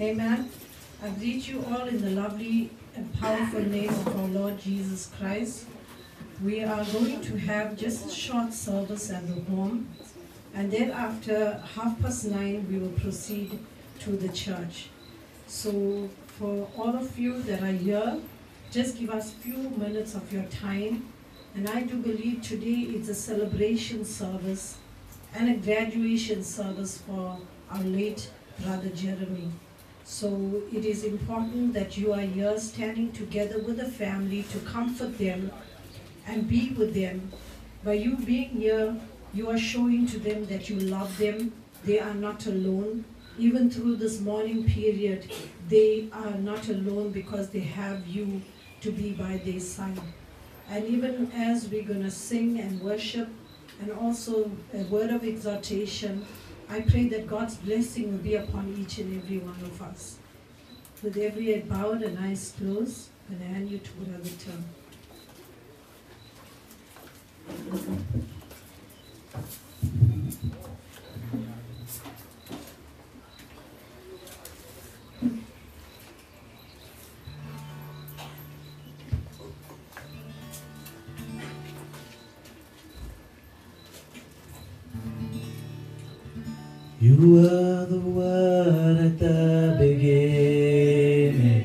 Amen. I greet you all in the lovely and powerful name of our Lord Jesus Christ. We are going to have just a short service at the home, and then after half past nine, we will proceed to the church. So, for all of you that are here, just give us a few minutes of your time. And I do believe today is a celebration service and a graduation service for our late brother Jeremy. So it is important that you are here standing together with the family to comfort them and be with them. By you being here, you are showing to them that you love them. They are not alone. Even through this mourning period, they are not alone because they have you to be by their side. And even as we're going to sing and worship, and also a word of exhortation, I pray that God's blessing will be upon each and every one of us. With every head bowed and eyes closed, and I hand you to Brother Tom. You were the word at the beginning.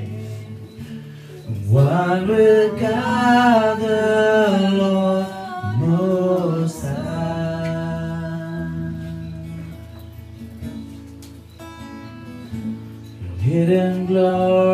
One with God the Lord Most High. Your hidden glory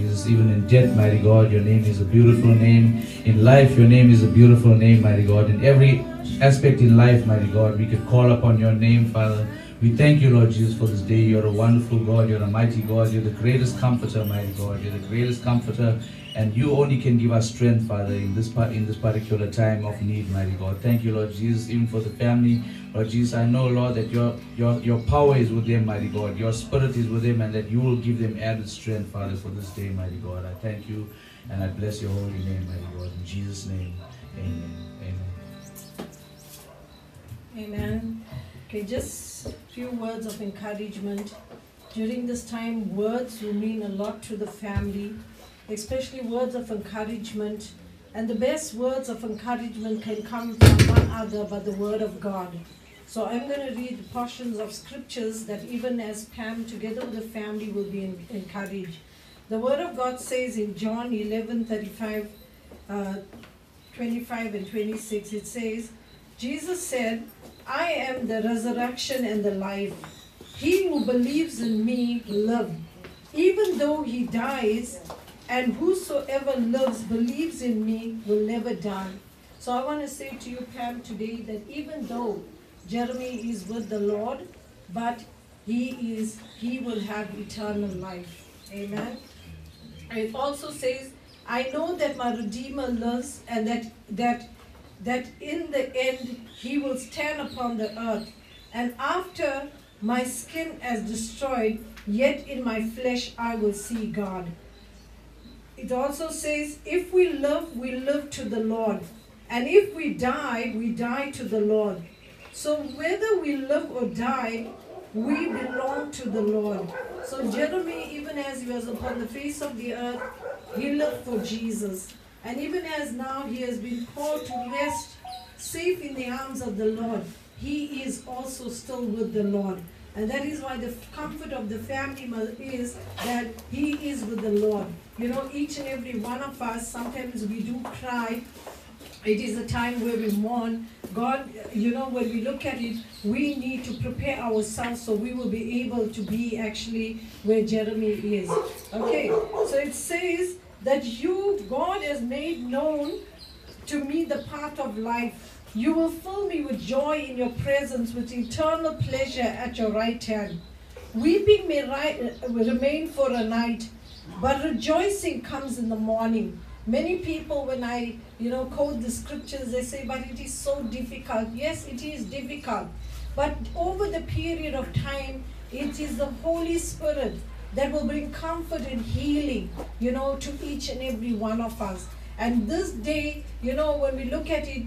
Jesus. Even in death, mighty God, your name is a beautiful name. In life, your name is a beautiful name, mighty God. In every aspect in life, mighty God, we could call upon your name, Father. We thank you, Lord Jesus, for this day. You're a wonderful God. You're a mighty God. You're the greatest comforter, mighty God. You're the greatest comforter, and you only can give us strength, Father, in this part in this particular time of need, mighty God. Thank you, Lord Jesus, even for the family, Lord Jesus. I know, Lord, that your your your power is with them, mighty God. Your spirit is with them, and that you will give them added strength, Father, for this day, mighty God. I thank you, and I bless your holy name, mighty God. In Jesus' name, Amen. Amen. Amen. Okay, just a few words of encouragement. During this time, words will mean a lot to the family, especially words of encouragement. And the best words of encouragement can come from none other but the Word of God. So I'm going to read portions of scriptures that even as Pam, together with the family, will be en- encouraged. The Word of God says in John 11 35, uh, 25 and 26, it says, Jesus said, I am the resurrection and the life. He who believes in me will live, even though he dies, and whosoever loves, believes in me, will never die. So I want to say to you, Pam, today that even though Jeremy is with the Lord, but he is he will have eternal life. Amen. It also says, I know that my Redeemer lives and that that that in the end he will stand upon the earth. And after my skin is destroyed, yet in my flesh I will see God. It also says, if we live, we live to the Lord. And if we die, we die to the Lord. So whether we live or die, we belong to the Lord. So Jeremy, even as he was upon the face of the earth, he lived for Jesus. And even as now he has been called to rest safe in the arms of the Lord, he is also still with the Lord. And that is why the comfort of the family is that he is with the Lord. You know, each and every one of us, sometimes we do cry. It is a time where we mourn. God, you know, when we look at it, we need to prepare ourselves so we will be able to be actually where Jeremy is. Okay, so it says that you, God, has made known to me the path of life. You will fill me with joy in your presence, with eternal pleasure at your right hand. Weeping may ri- uh, remain for a night, but rejoicing comes in the morning. Many people, when I, you know, quote the scriptures, they say, but it is so difficult. Yes, it is difficult. But over the period of time, it is the Holy Spirit that will bring comfort and healing, you know, to each and every one of us. And this day, you know, when we look at it,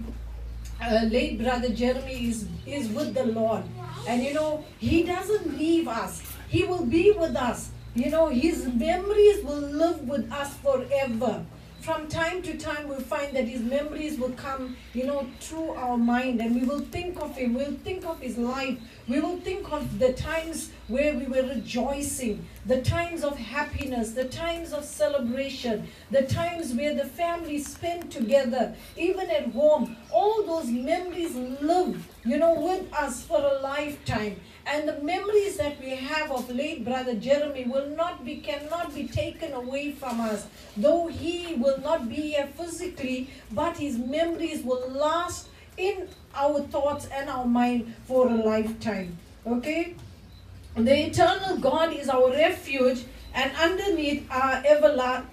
uh, late brother Jeremy is is with the Lord, and you know he doesn't leave us. He will be with us. You know his memories will live with us forever. From time to time, we find that his memories will come, you know, through our mind, and we will think of him. We'll think of his life. We will think of the times where we were rejoicing, the times of happiness, the times of celebration, the times where the family spent together, even at home. All those memories live, you know, with us for a lifetime. And the memories that we have of late brother Jeremy will not be, cannot be taken away from us. Though he will not be here physically, but his memories will last in our thoughts and our mind for a lifetime. Okay? The eternal God is our refuge, and underneath our everla-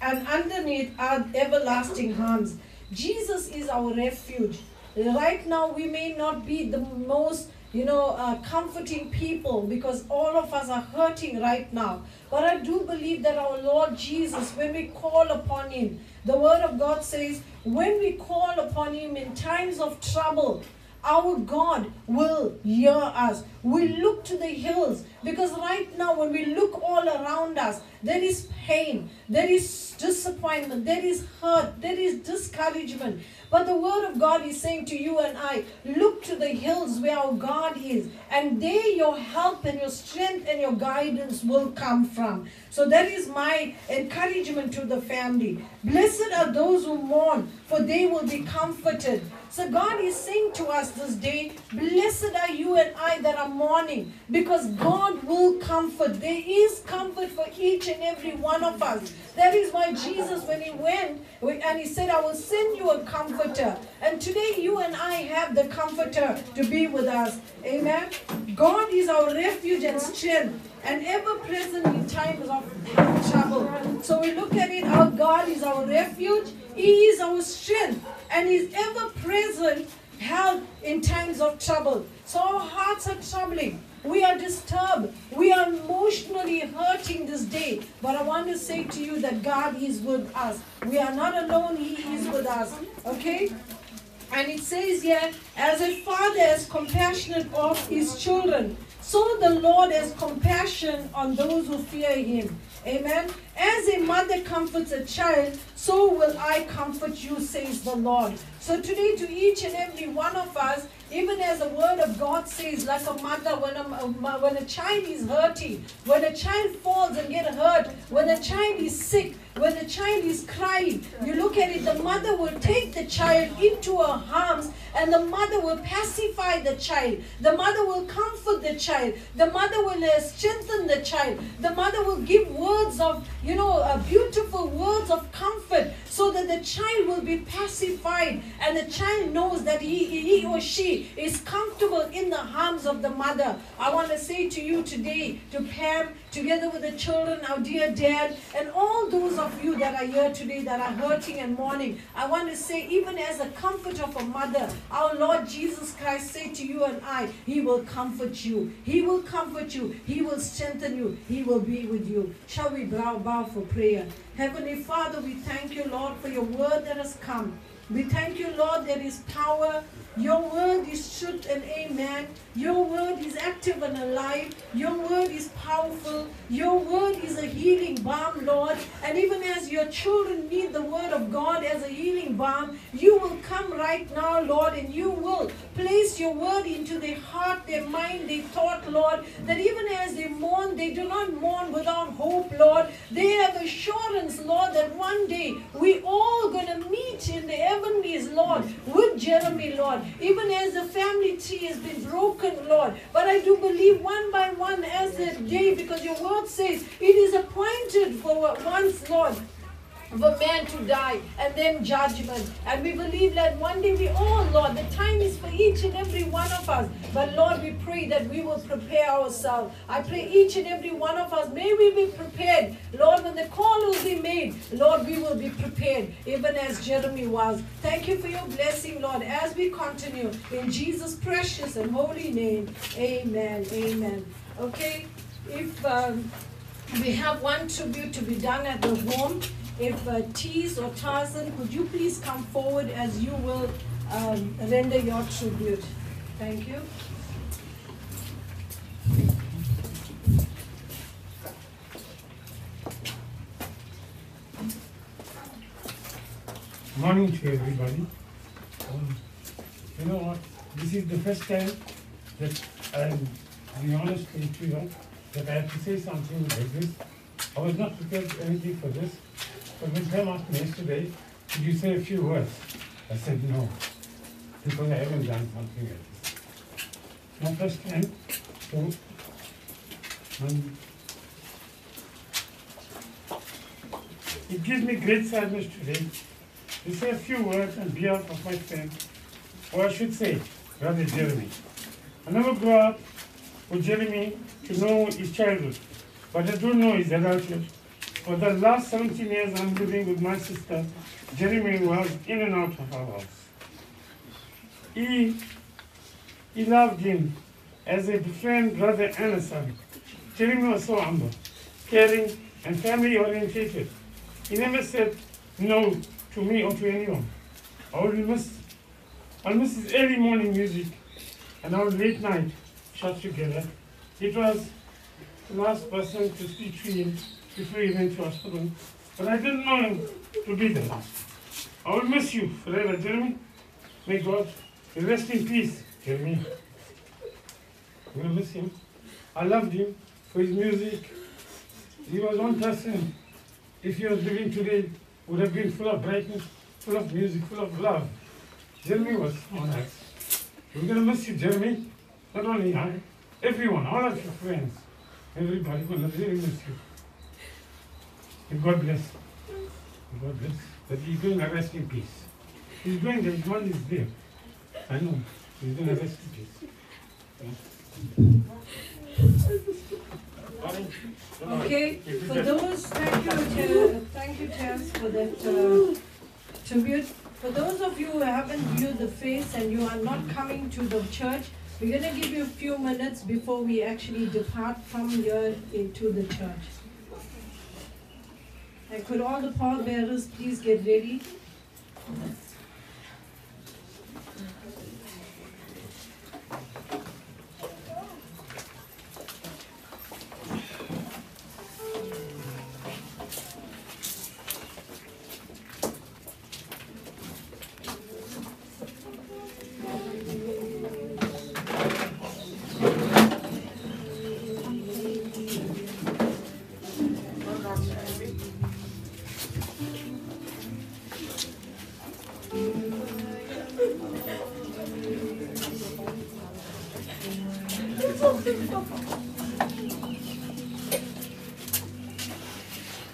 and underneath our everlasting arms. Jesus is our refuge. Right now, we may not be the most, you know, uh, comforting people because all of us are hurting right now. But I do believe that our Lord Jesus, when we call upon Him, the Word of God says, when we call upon Him in times of trouble, our God will hear us. We look to the hills because right now, when we look all around us, there is pain, there is disappointment, there is hurt, there is discouragement. But the word of God is saying to you and I, look to the hills where our God is, and there your help and your strength and your guidance will come from. So that is my encouragement to the family. Blessed are those who mourn, for they will be comforted. So God is saying to us this day, Blessed are you and I that are mourning, because God will comfort. There is comfort for each and every one of us. That is why Jesus, when he went and he said, I will send you a comforter. And today you and I have the comforter to be with us. Amen. God is our refuge and strength and ever present in times of trouble. So we look at it, our God is our refuge, He is our strength, and He's ever present help in times of trouble. So our hearts are troubling. We are disturbed. We are emotionally hurting this day. But I want to say to you that God is with us. We are not alone, He is with us. Okay? And it says here, as a father is compassionate of his children, so the Lord has compassion on those who fear him. Amen. As a mother comforts a child, so will I comfort you, says the Lord. So today, to each and every one of us, even as the word of God says, like a mother, when a, when a child is hurting, when a child falls and get hurt, when a child is sick, when a child is crying, you look at it, the mother will take the child into her arms and the mother will pacify the child. The mother will comfort the child. The mother will uh, strengthen the child. The mother will give words of, you know, uh, beautiful words of comfort so that the child will be pacified and the child knows that he, he or she is comfortable in the arms of the mother. I want to say to you today, to Pam, together with the children, our dear dad, and all those of you that are here today that are hurting and mourning, I want to say, even as a comfort of a mother, our Lord Jesus Christ say to you and I, He will comfort you. He will comfort you. He will strengthen you. He will be with you. Shall we bow, bow for prayer? Heavenly Father, we thank you, Lord, for your word that has come. We thank you, Lord, there is power. Your word is truth and amen. Your word is active and alive. Your word is powerful. Your word is a healing balm, Lord. And even as your children need the word of God as a healing balm, you will come right now, Lord, and you will place your word into their heart, their mind, their thought, Lord, that even as they mourn, they do not mourn without hope, Lord. They have assurance, Lord, that one day we all going to meet in the heavenlies, Lord, with Jeremy, Lord. Even as the family tree has been broken, Lord. But I do believe one by one as the day, because your word says it is appointed for once, Lord, for man to die and then judgment. And we believe that one day we all, Lord, the time is for each and every one of us. But Lord, we pray that we will prepare ourselves. I pray each and every one of us, may we be prepared. Lord, when the call will be made, Lord, we will be prepared, even as Jeremy was. Thank you for your blessing, Lord, as we continue. In Jesus' precious and holy name, amen. Amen. Okay, if um, we have one tribute to be done at the home, if uh, Tees or Tarzan, could you please come forward as you will um, render your tribute? Thank you. Morning to everybody. Um, you know what? This is the first time that I'm, to honest with you, that I have to say something like this. I was not prepared anything for this. But when Pam asked me yesterday, did you say a few words? I said no, because I haven't done something this. My first time, so um, it gives me great sadness today to say a few words on behalf of my friend, or I should say, brother Jeremy. I never grew up with Jeremy to know his childhood, but I do know his adulthood for the last 17 years I'm living with my sister, Jeremy was in and out of our house. He, he loved him as a friend, brother, and a son. Jeremy was so humble, caring, and family orientated. He never said no to me or to anyone. I will miss, I'll miss his early morning music and our late night shots together. It was the last person to speak to him before he went to hospital. but I didn't know to be there. I will miss you forever, Jeremy. May God rest in peace, Jeremy. I'm gonna miss him. I loved him for his music. He was one person, if he was living today, would have been full of brightness, full of music, full of love. Jeremy was on us. We're gonna miss you, Jeremy. Not only I, everyone, all of your friends, everybody gonna really miss you. And God bless. And God bless. But he's going to rest in peace. He's going there, his one is there. I know. He's going to rest in peace. Okay, for those, thank you, thank you, Chairs, for that uh, tribute. For those of you who haven't viewed the face and you are not coming to the church, we're gonna give you a few minutes before we actually depart from here into the church. And could all the pallbearers please get ready?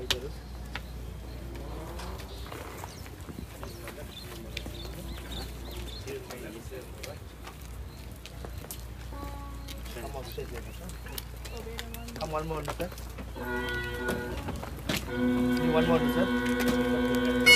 get six pointers. Come on, stage level, sir. Come one more, sir. One more, sir.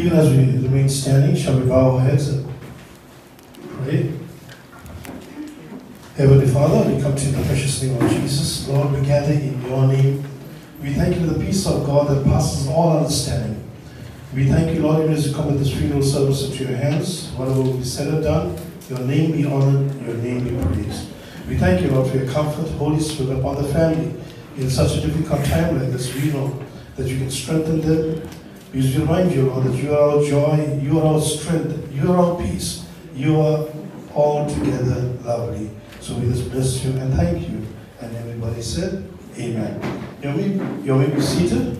Even as we remain standing, shall we bow our heads and pray? Heavenly Father, we come to you in the precious name of Jesus. Lord, we gather in your name. We thank you for the peace of God that passes all understanding. We thank you, Lord, even as you come with this funeral service into your hands. Whatever will be said or done, your name be honored, your name be praised. We thank you, Lord, for your comfort, Holy Spirit, upon the family in such a difficult time like this. We know that you can strengthen them. We remind you, Lord, that you are our joy, you are our strength, you are our peace. You are altogether lovely. So we just bless you and thank you. And everybody said, Amen. You may, you may be seated.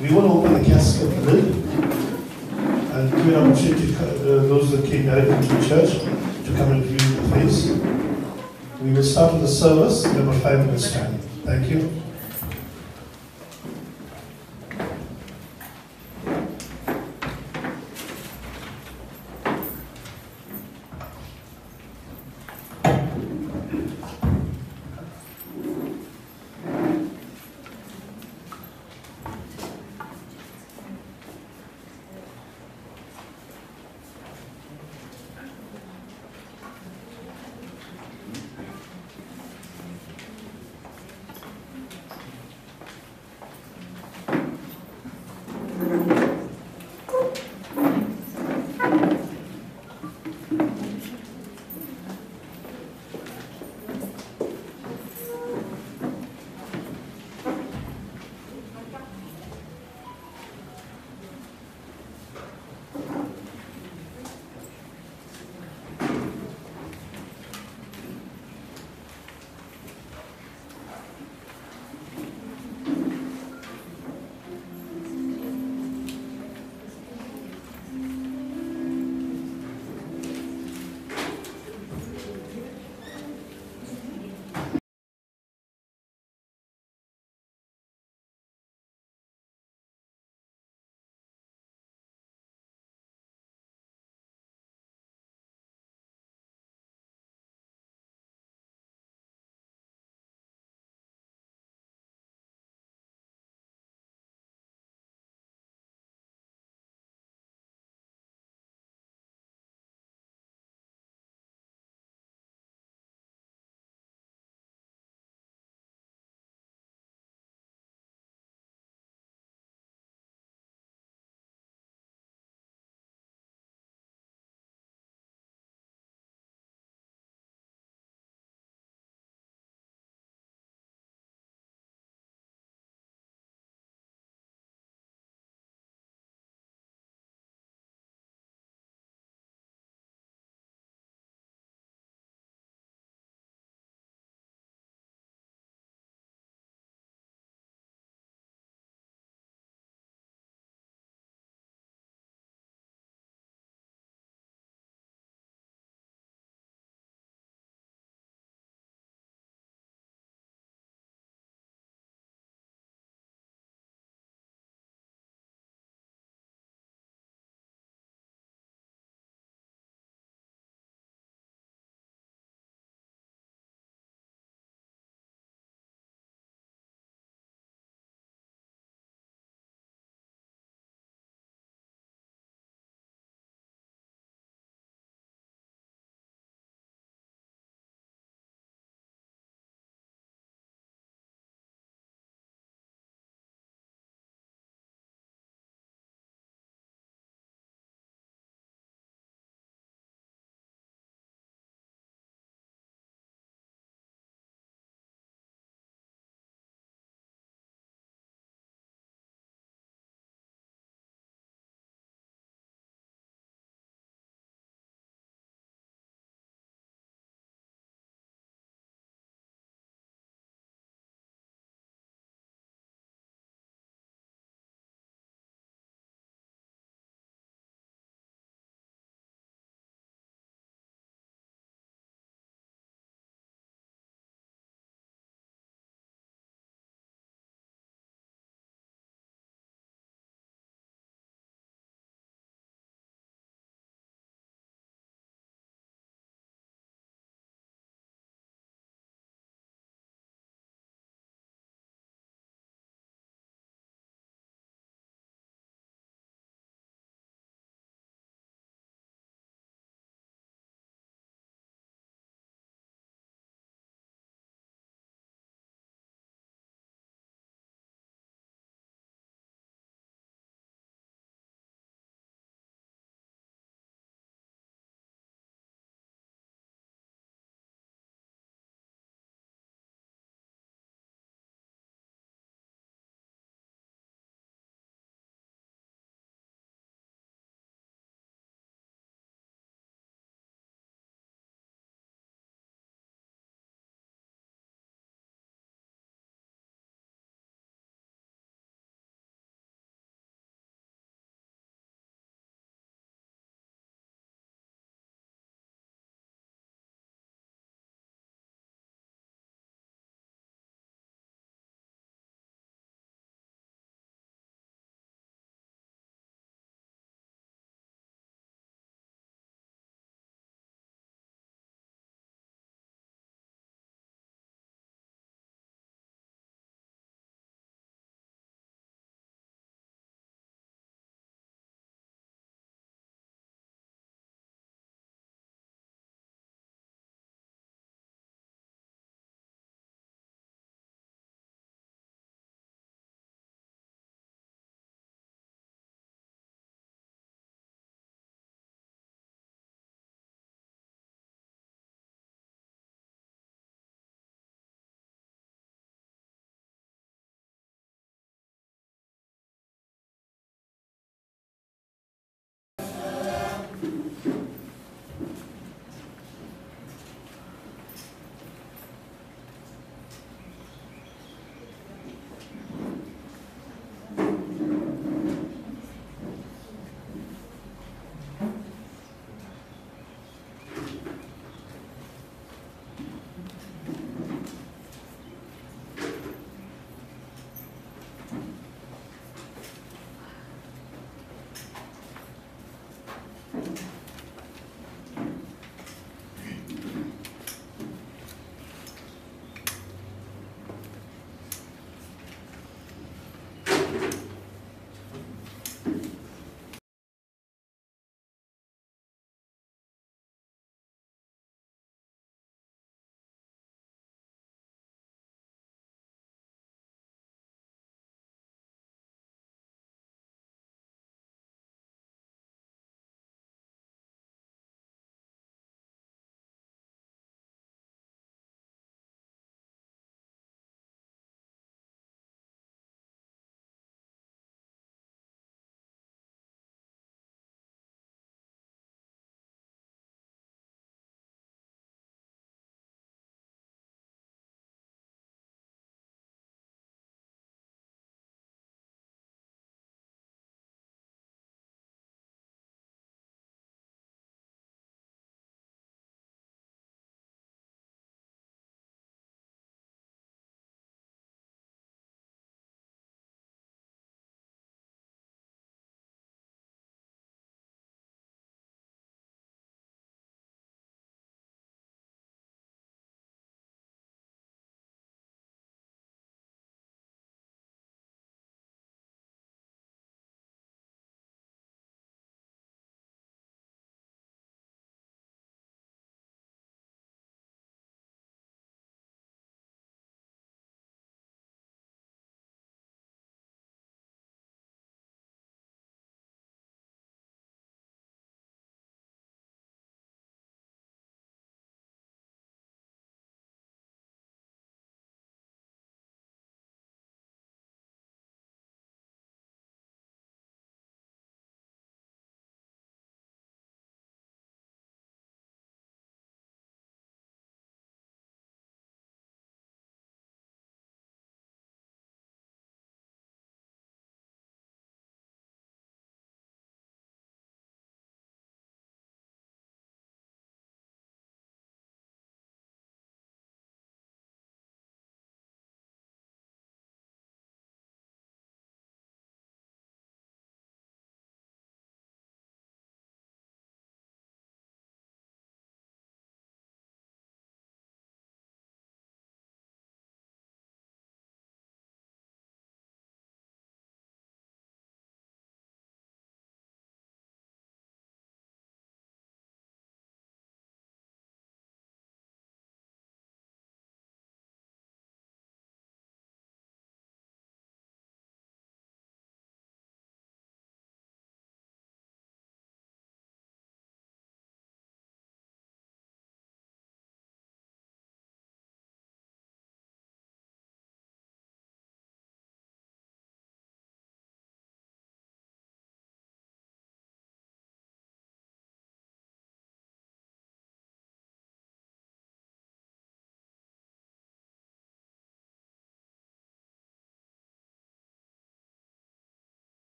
We want to open the casket lid and give an opportunity to uh, those that came directly to the church to come and view the face. We will start with the service number five minutes' time. Thank you.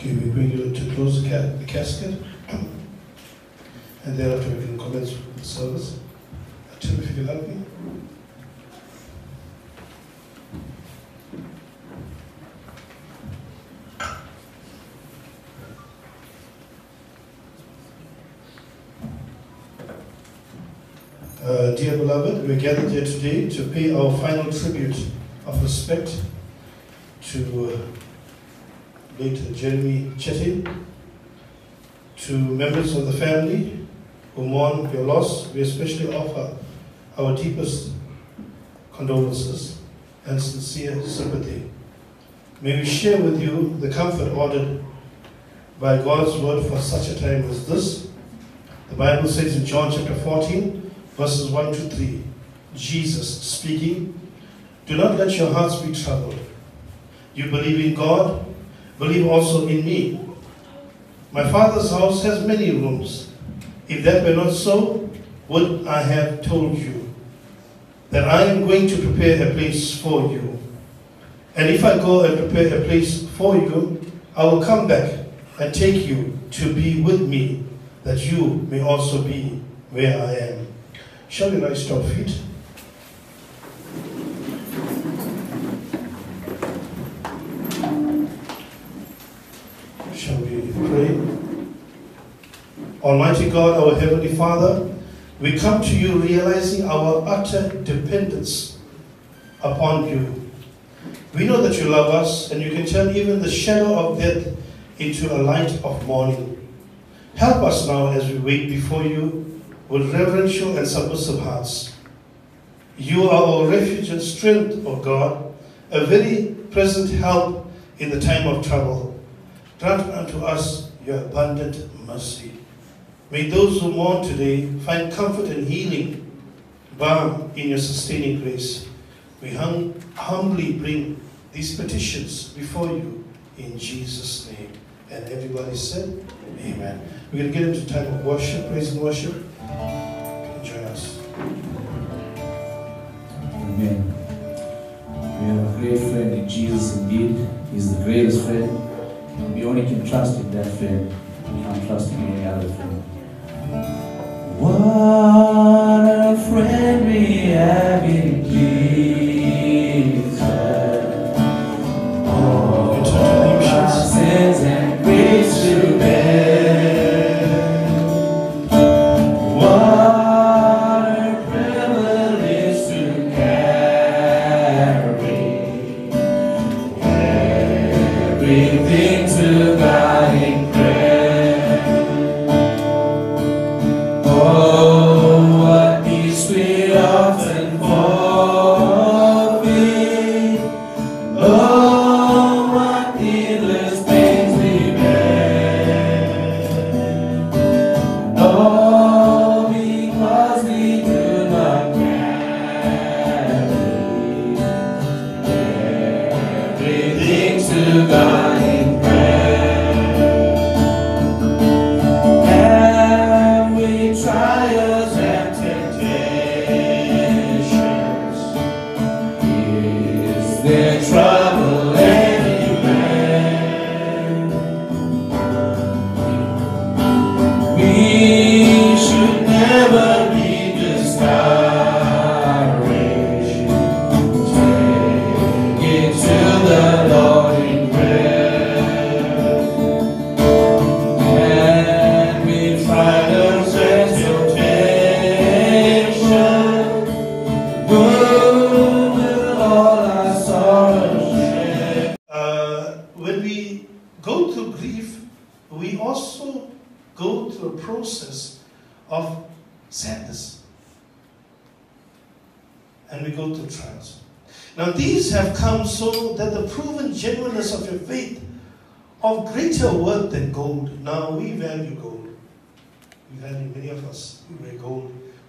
Okay, we bring you to close the, ca- the casket. and thereafter we can commence the service. Tim, if you could help me. Uh, dear beloved, we're gathered here today to pay our final tribute of respect to uh, late Jeremy Chetty, to members of the family who mourn your loss. We especially offer our deepest condolences and sincere sympathy. May we share with you the comfort ordered by God's word for such a time as this. The Bible says in John chapter 14, verses 1 to 3, Jesus speaking, Do not let your hearts be troubled. You believe in God, believe also in me. My Father's house has many rooms. If that were not so, would I have told you that I am going to prepare a place for you? And if I go and prepare a place for you, I will come back and take you to be with me, that you may also be where I am. Shall we rise to our feet? Shall we pray? Almighty God, our Heavenly Father, we come to you realizing our utter dependence upon you. We know that you love us and you can turn even the shadow of death into a light of morning. Help us now as we wait before you with reverential and submissive hearts. You are our refuge and strength, O God, a very present help in the time of trouble. Grant unto us your abundant mercy. May those who mourn today find comfort and healing, balm in your sustaining grace. We hum- humbly bring these petitions before you in Jesus' name. And everybody said, Amen. We're going to get into time of worship, praise and worship. Join us. Amen. We have a great friend in Jesus indeed. He's the greatest friend. We only can trust in that friend. We can't trust in any other friend. What a friend we have in Jesus.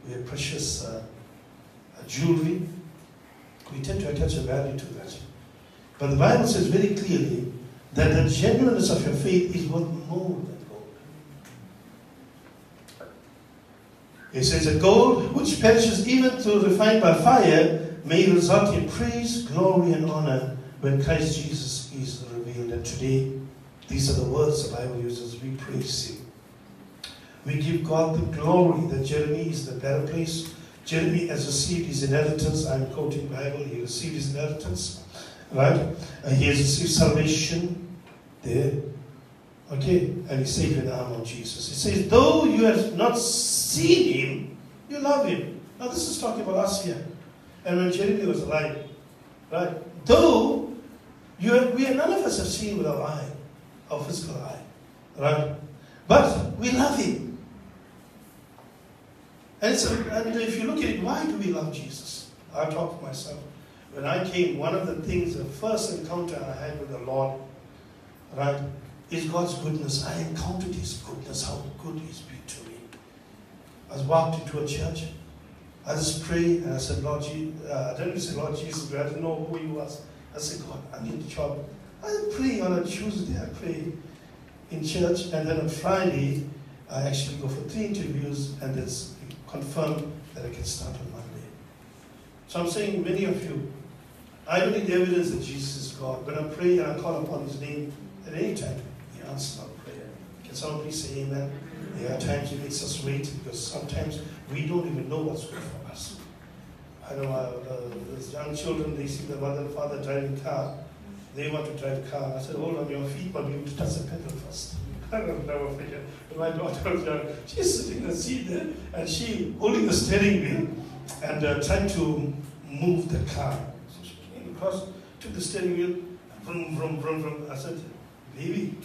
We wear precious uh, jewelry. We tend to attach a value to that. But the Bible says very clearly that the genuineness of your faith is worth more than gold. It says that gold, which perishes even though refined by fire, may result in praise, glory, and honor when Christ Jesus is revealed. And today, These are the words the Bible uses. We praise Him. We give God the glory that Jeremy is the better place. Jeremy has received his inheritance. I'm quoting Bible. He received his inheritance, right? And he has received salvation there. Okay, and he's safe in the arm of Jesus. He says, though you have not seen him, you love him. Now this is talking about us here. And when Jeremy was alive, right? Though you have, we none of us have seen with our eye, our physical eye, right? But we love him. And, a, and if you look at it, why do we love Jesus? I talk to myself. When I came, one of the things, the first encounter I had with the Lord, right, is God's goodness. I encountered His goodness, how good He's been to me. I was walked into a church. I just prayed and I said, Lord, Je- uh, I didn't even say Lord Jesus, but I didn't know who He was. I said, God, I need a job. I pray on a Tuesday, I pray in church, and then on Friday, I actually go for three interviews, and it's confirmed that I can start on Monday. So I'm saying, many of you, I don't need evidence that Jesus is God. When I pray and I call upon His name at any time, He answers our prayer. Can please say Amen? There are times He makes us wait because sometimes we don't even know what's good for us. I know uh, young children, they see their mother and father driving car. They want to drive car. I said, hold on your feet, but you have to touch the pedal first. I will never forget. My daughter was young, she's sitting in the seat there, and she holding the steering wheel and uh, trying to move the car. So she came across, took the steering wheel, vroom, vroom, vroom, vroom. I said, baby,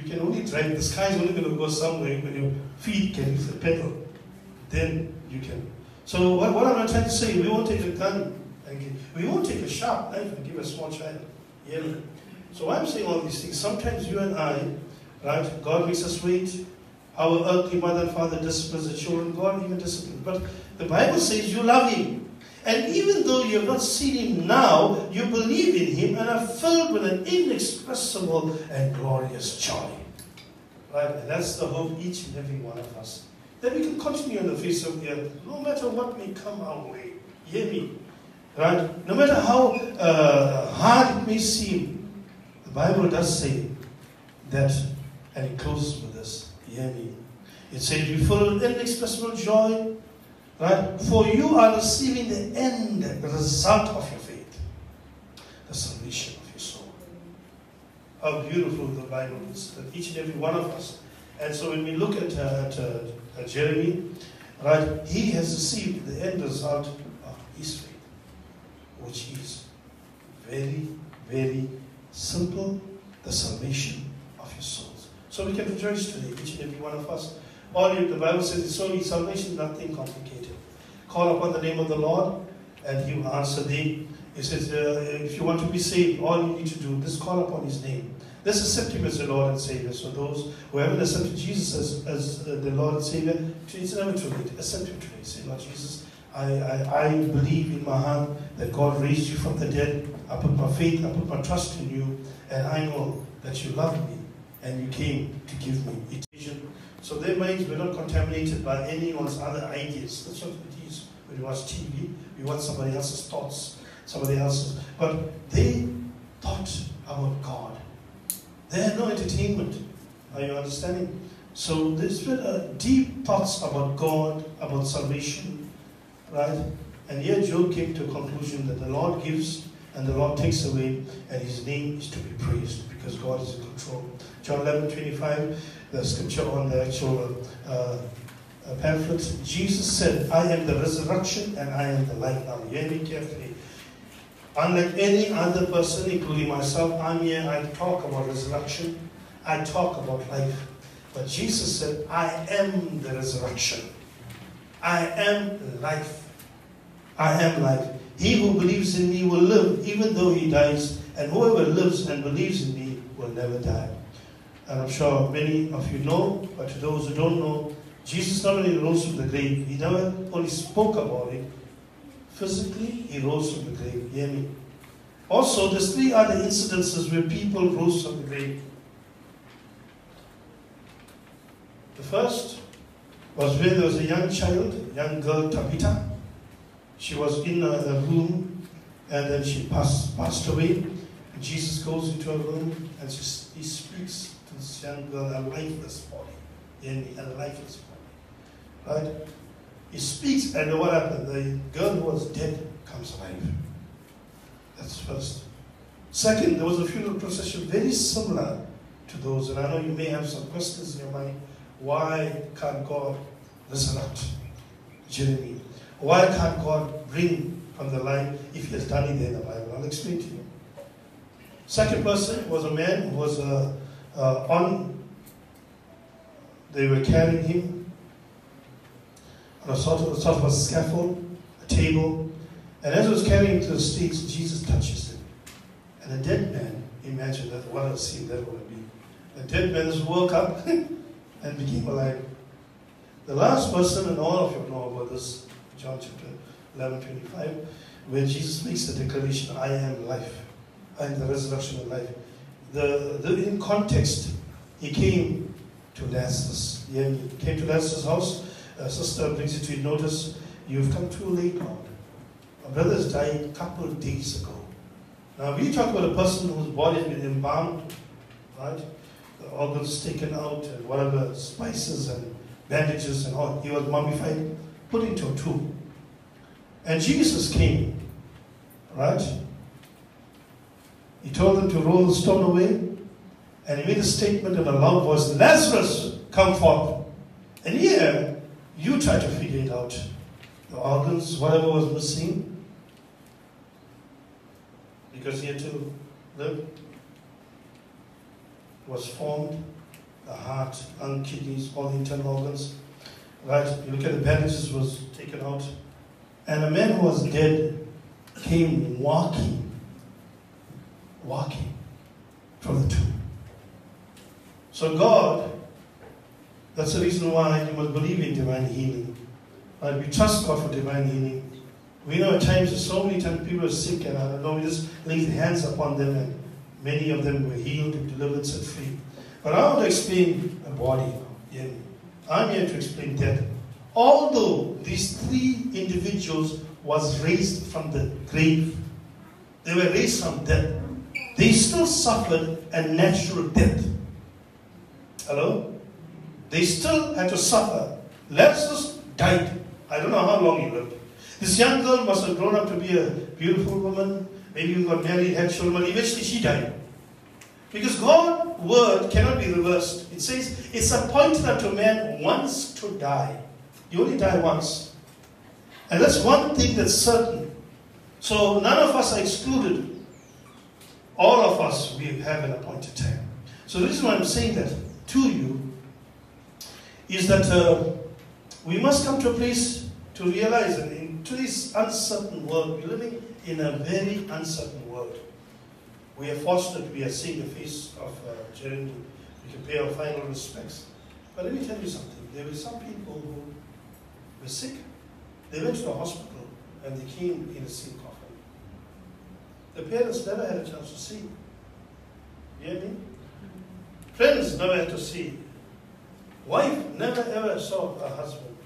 you can only drive, the sky is only going to go somewhere when your feet can use the pedal. Then you can. So what, what am I trying to say? We won't take a gun and give, we won't take a sharp knife and give a small child. Yeah. So I'm saying all these things. Sometimes you and I, right, God makes us wait. Our earthly mother and father disciplines the children. God even disciplines. But the Bible says you love Him. And even though you have not seen Him now, you believe in Him and are filled with an inexpressible and glorious joy. Right? And that's the hope each and every one of us. That we can continue on the face of the earth, no matter what may come our way. Hear me. Right? No matter how uh, hard it may seem, the Bible does say that, and it closes with this. Me. It says, "You full of inexpressible joy, right? For you are receiving the end the result of your faith, the salvation of your soul." How beautiful the Bible is that each and every one of us. And so when we look at, uh, at, uh, at Jeremy, right, he has received the end result of his faith which is very, very simple the salvation of your souls. So we can rejoice today, each and every one of us. All you, the Bible says it's only salvation, nothing complicated. Call upon the name of the Lord, and He will answer thee. He says, uh, if you want to be saved, all you need to do is call upon His name. Let's accept Him as the Lord and Savior. So those who haven't accepted Jesus as, as uh, the Lord and Savior, it's never too late. Accept Him today. Say, Lord Jesus, I, I, I believe in my heart that God raised you from the dead. I put my faith, I put my trust in you, and I know that you love me and you came to give me eternity. So their minds were not contaminated by anyone's other ideas. That's what it is. When you watch TV, you watch somebody else's thoughts, somebody else's. But they thought about God. They had no entertainment. Are you understanding? So there's been uh, deep thoughts about God, about salvation, right? And here Job came to a conclusion that the Lord gives and the Lord takes away, and his name is to be praised because God is in control. John 11 25, the scripture on the actual uh, uh, pamphlet, Jesus said, I am the resurrection and I am the life. Now, hear me carefully. Unlike any other person, including myself, I'm here, I talk about resurrection, I talk about life. But Jesus said, I am the resurrection. I am life. I am life. He who believes in me will live even though he dies, and whoever lives and believes in me will never die. And I'm sure many of you know, but to those who don't know, Jesus not only rose from the grave, he never only spoke about it. Physically, he rose from the grave. Hear me. Also, there's three other incidences where people rose from the grave. The first was where there was a young child, young girl, Tabitha. She was in a, a room and then she passed, passed away. Jesus goes into a room and he speaks to this young girl, a lifeless body. In a lifeless body. Right? He speaks, and what happened? The girl who was dead comes alive. That's first. Second, there was a funeral procession very similar to those, and I know you may have some questions in your mind. Why can't God resurrect Jeremy? Why can't God bring from the life if he has done it in the Bible? I'll explain to you. Second person was a man who was uh, uh, on, they were carrying him on a sort of, sort of a scaffold, a table, and as he was carrying to the stakes, Jesus touches him. And a dead man, imagine that, what a scene that would be. A dead man just woke up and became alive. The last person, and all of you know about this, John chapter 11, 25, where Jesus makes the declaration, I am life. Am the resurrection of life. The, the, in context, he came to Lazarus. He came to Lazarus' house. A sister brings it to your notice, you've come too late, Lord. My brother's died a couple of days ago. Now, we talk about a person whose body has been embalmed, right? The organs taken out and whatever spices and bandages and all. He was mummified, put into a tomb. And Jesus came, right? He told them to roll the stone away, and he made a statement in a loud voice Lazarus, come forth. And here, you try to figure it out. The organs, whatever was missing, because he had to live, was formed the heart, lung, kidneys, all the internal organs. Right? You look at the bandages was taken out. And a man who was dead came walking, walking from the tomb. So God, that's the reason why you must believe in divine healing. Right? We trust God for divine healing. We know at times, so many times people are sick and I don't know, we just lay hands upon them and many of them were healed, and delivered, set free. But I want to explain a body. I'm here to explain death. Although these three individuals was raised from the grave, they were raised from death, they still suffered a natural death. Hello? They still had to suffer. Lazarus died. I don't know how long he lived. This young girl must have grown up to be a beautiful woman, maybe even got married, had children. Eventually she died. Because God's word cannot be reversed. It says it's appointed unto man once to die. You only die once. And that's one thing that's certain. So none of us are excluded. All of us, we have an appointed time. So the reason why I'm saying that to you is that uh, we must come to a place to realize that in today's uncertain world, we're living in a very uncertain world. We are fortunate we are seeing the face of uh, Jeremy. We can pay our final respects. But let me tell you something. There were some people who were sick. They went to the hospital and they came in a sick. The parents never had a chance to see. You hear me? Friends never had to see. Wife never ever saw her husband.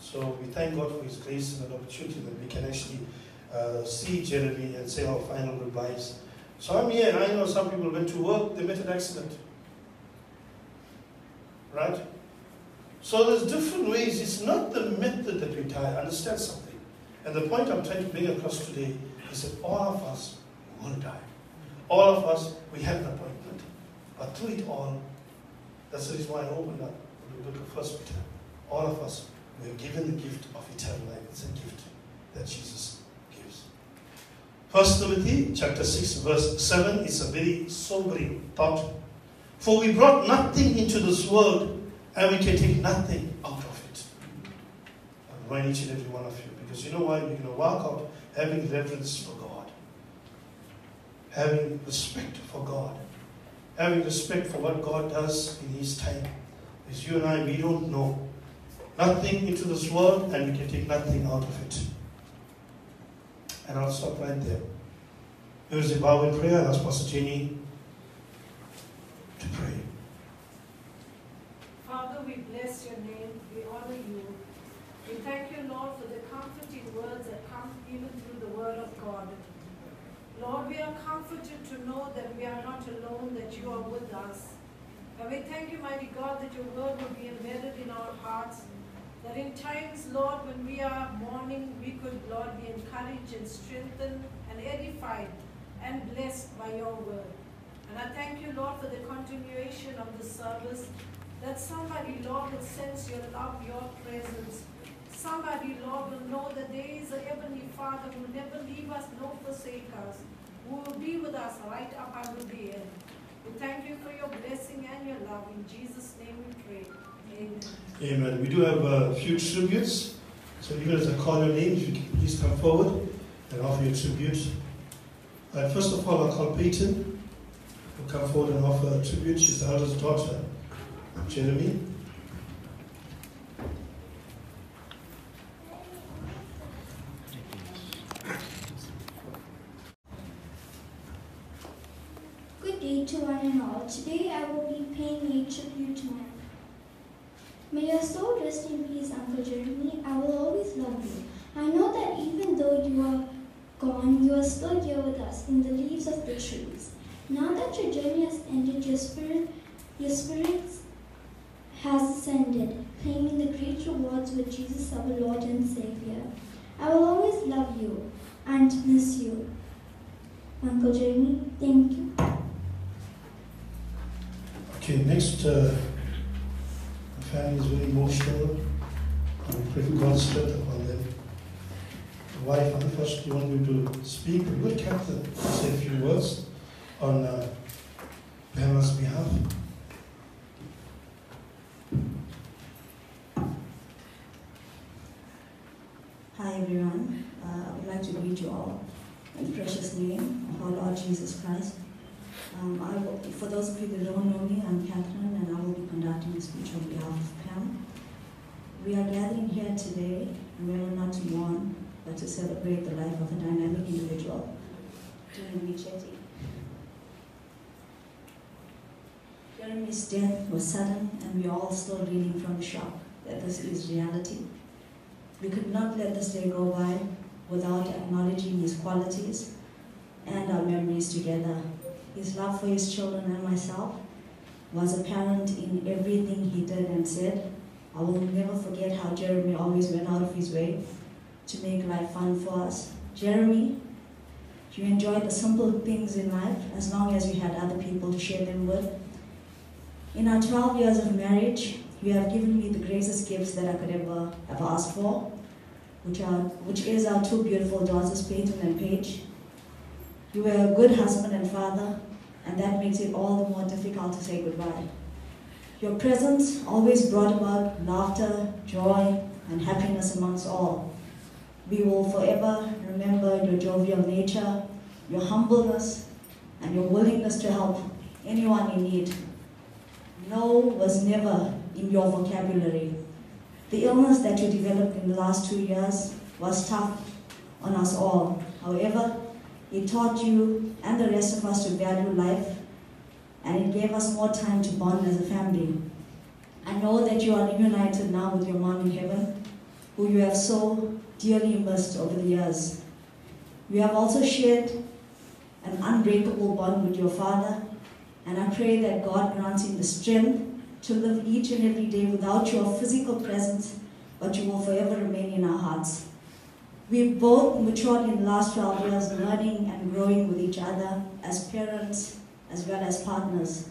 So we thank God for His grace and an opportunity that we can actually uh, see Jeremy and say our final goodbyes. So I'm here, I know some people went to work, they met an accident. Right? So there's different ways. It's not the method that we die. Understand something. And the point I'm trying to bring across today is said, all of us will die. All of us, we have an appointment. But through it all, that's the reason why I opened up the book of First Peter. All of us, we are given the gift of eternal life. It's a gift that Jesus gives. First Timothy chapter 6, verse 7 is a very sobering thought. For we brought nothing into this world, and we can take nothing out of it. I remind each and every one of you, because you know why? We're going to walk out having reverence for God, having respect for God, having respect for what God does in His time. Because you and I, we don't know nothing into this world, and we can take nothing out of it. And I'll stop right there. Here's the bow in prayer. I'll ask Pastor Jenny to pray. Father, we bless your name. We honor you. We thank you, Lord, for the comforting words that come even through the word of God. Lord, we are comforted to know that we are not alone, that you are with us. And we thank you, mighty God, that your word will be embedded in our hearts. That in times, Lord, when we are mourning, we could, Lord, be encouraged and strengthened and edified and blessed by your word. And I thank you, Lord, for the continuation of the service. That somebody, Lord, will sense your love, your presence. Somebody, Lord, will know that there is a heavenly Father who will never leave us nor forsake us, who will be with us right up until the end. We thank you for your blessing and your love. In Jesus' name we pray. Amen. Amen. We do have a few tributes. So even as I call your names, you can please come forward and offer your tribute. Uh, first of all, I'll call Peyton, who come forward and offer a tribute. She's the eldest daughter Jeremy. Good day to one and all. Today I will be paying a tribute to my May your soul rest in peace, Uncle Jeremy. I will always love you. I know that even though you are gone, you are still here with us in the leaves of the trees. Now that your journey has ended, your spirit, your spirit has ascended, claiming the great rewards with Jesus our Lord and Savior. I will always love you and miss you. Uncle Jeremy, thank you. Okay, next, uh, family is very emotional. And God's strength upon them. The wife, unfortunately, wanted you to speak, but would Captain say a few words on uh, Pamela's behalf? Hi everyone. Uh, I would like to greet you all in the precious name of our Lord Jesus Christ. Um, will, for those of you that don't know me, I'm Catherine and I will be conducting the speech on behalf of Pam. We are gathering here today, and we are not to mourn, but to celebrate the life of a dynamic individual, Jeremy Chetty. Jeremy's death was sudden, and we are all still reeling from the shock that this is reality. We could not let this day go by without acknowledging his qualities and our memories together. His love for his children and myself was apparent in everything he did and said. I will never forget how Jeremy always went out of his way to make life fun for us. Jeremy, you enjoyed the simple things in life as long as you had other people to share them with. In our 12 years of marriage, you have given me the greatest gifts that I could ever have asked for, which, are, which is our two beautiful daughters, Peyton and Paige. You were a good husband and father, and that makes it all the more difficult to say goodbye. Your presence always brought about laughter, joy, and happiness amongst all. We will forever remember your jovial nature, your humbleness, and your willingness to help anyone in need. No was never in your vocabulary. The illness that you developed in the last two years was tough on us all. However, it taught you and the rest of us to value life, and it gave us more time to bond as a family. I know that you are reunited now with your mom in heaven, who you have so dearly missed over the years. You have also shared an unbreakable bond with your father, and I pray that God grants him the strength to live each and every day without your physical presence, but you will forever remain in our hearts. We've both matured in the last 12 years, learning and growing with each other as parents as well as partners.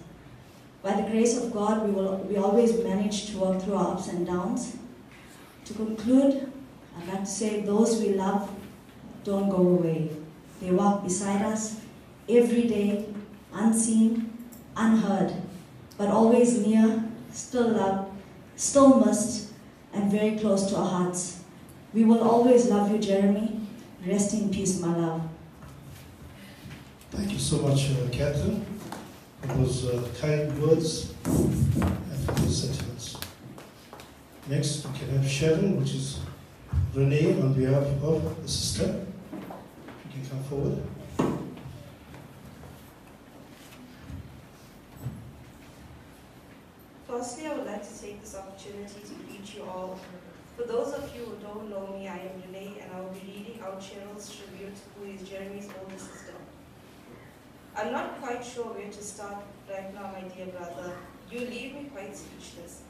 By the grace of God, we, will, we always manage to work through our ups and downs. To conclude, I'd like to say those we love don't go away. They walk beside us every day, unseen, unheard, but always near, still loved, still missed, and very close to our hearts. We will always love you, Jeremy. Rest in peace, my love. Thank you so much, uh, Catherine, for those uh, kind words and for those sentiments. Next, we can have Sharon, which is Renee on behalf of the sister. You can come forward. Firstly, I would like to take this opportunity to greet you all For those of you who don't know me, I am Renee and I will be reading out Cheryl's tribute, who is Jeremy's older sister. I'm not quite sure where to start right now, my dear brother. You leave me quite speechless.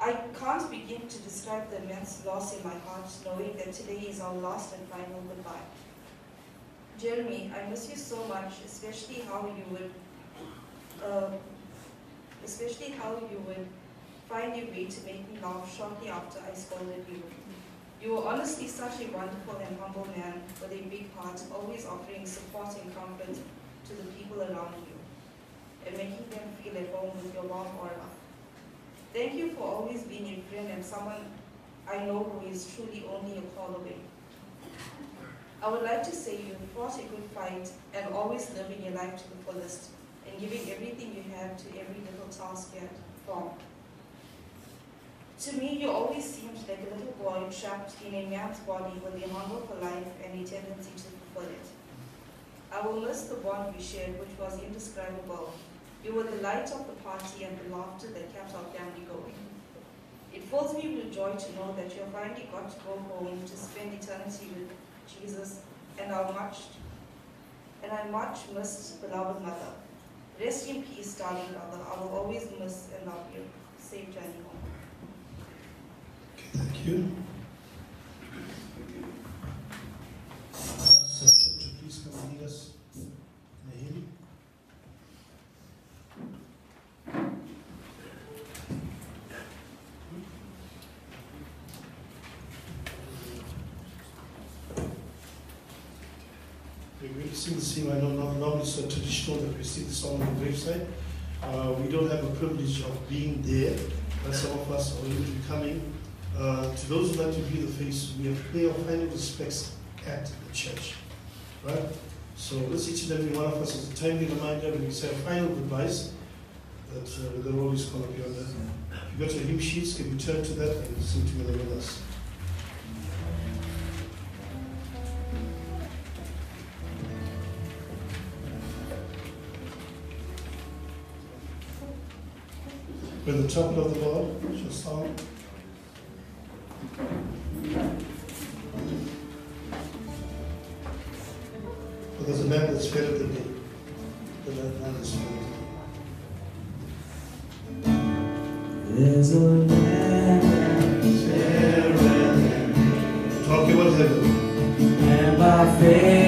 I can't begin to describe the immense loss in my heart, knowing that today is our last and final goodbye. Jeremy, I miss you so much, especially how you would, uh, especially how you would find your way to make me laugh shortly after I scolded you. You were honestly such a wonderful and humble man with a big heart, always offering support and comfort to the people around you and making them feel at home with your warm aura. Thank you for always being a friend and someone I know who is truly only a call away. I would like to say you fought a good fight and always living your life to the fullest and giving everything you have to every little task you had performed. To me, you always seemed like a little boy trapped in a man's body with a hunger for life and a tendency to fulfill it. I will miss the bond we shared, which was indescribable. You were the light of the party and the laughter that kept our family going. It fills me with joy to know that you have finally got to go home to spend eternity with Jesus and our much and I much missed beloved mother. Rest in peace, darling brother. I will always miss and love you. Safe journey home. Thank you. Please come and us in a hymn. To sing. I know normally it's so traditional that we sing the song on the graveside. Uh, we don't have a privilege of being there, but some of us are going coming. Uh, to those who like to view the face, we have to pay our final respects at the church. Right? So let's each and every one of us as a timely reminder when we say our final goodbyes that uh, we're going to always call up you on that. If you've got your hymn sheets, can you turn to that and sing together with us? With the trumpet of the Lord shall sound. There's a man that's fairer than me. The man that's fairer than me. There's a land Talking about heaven. and by faith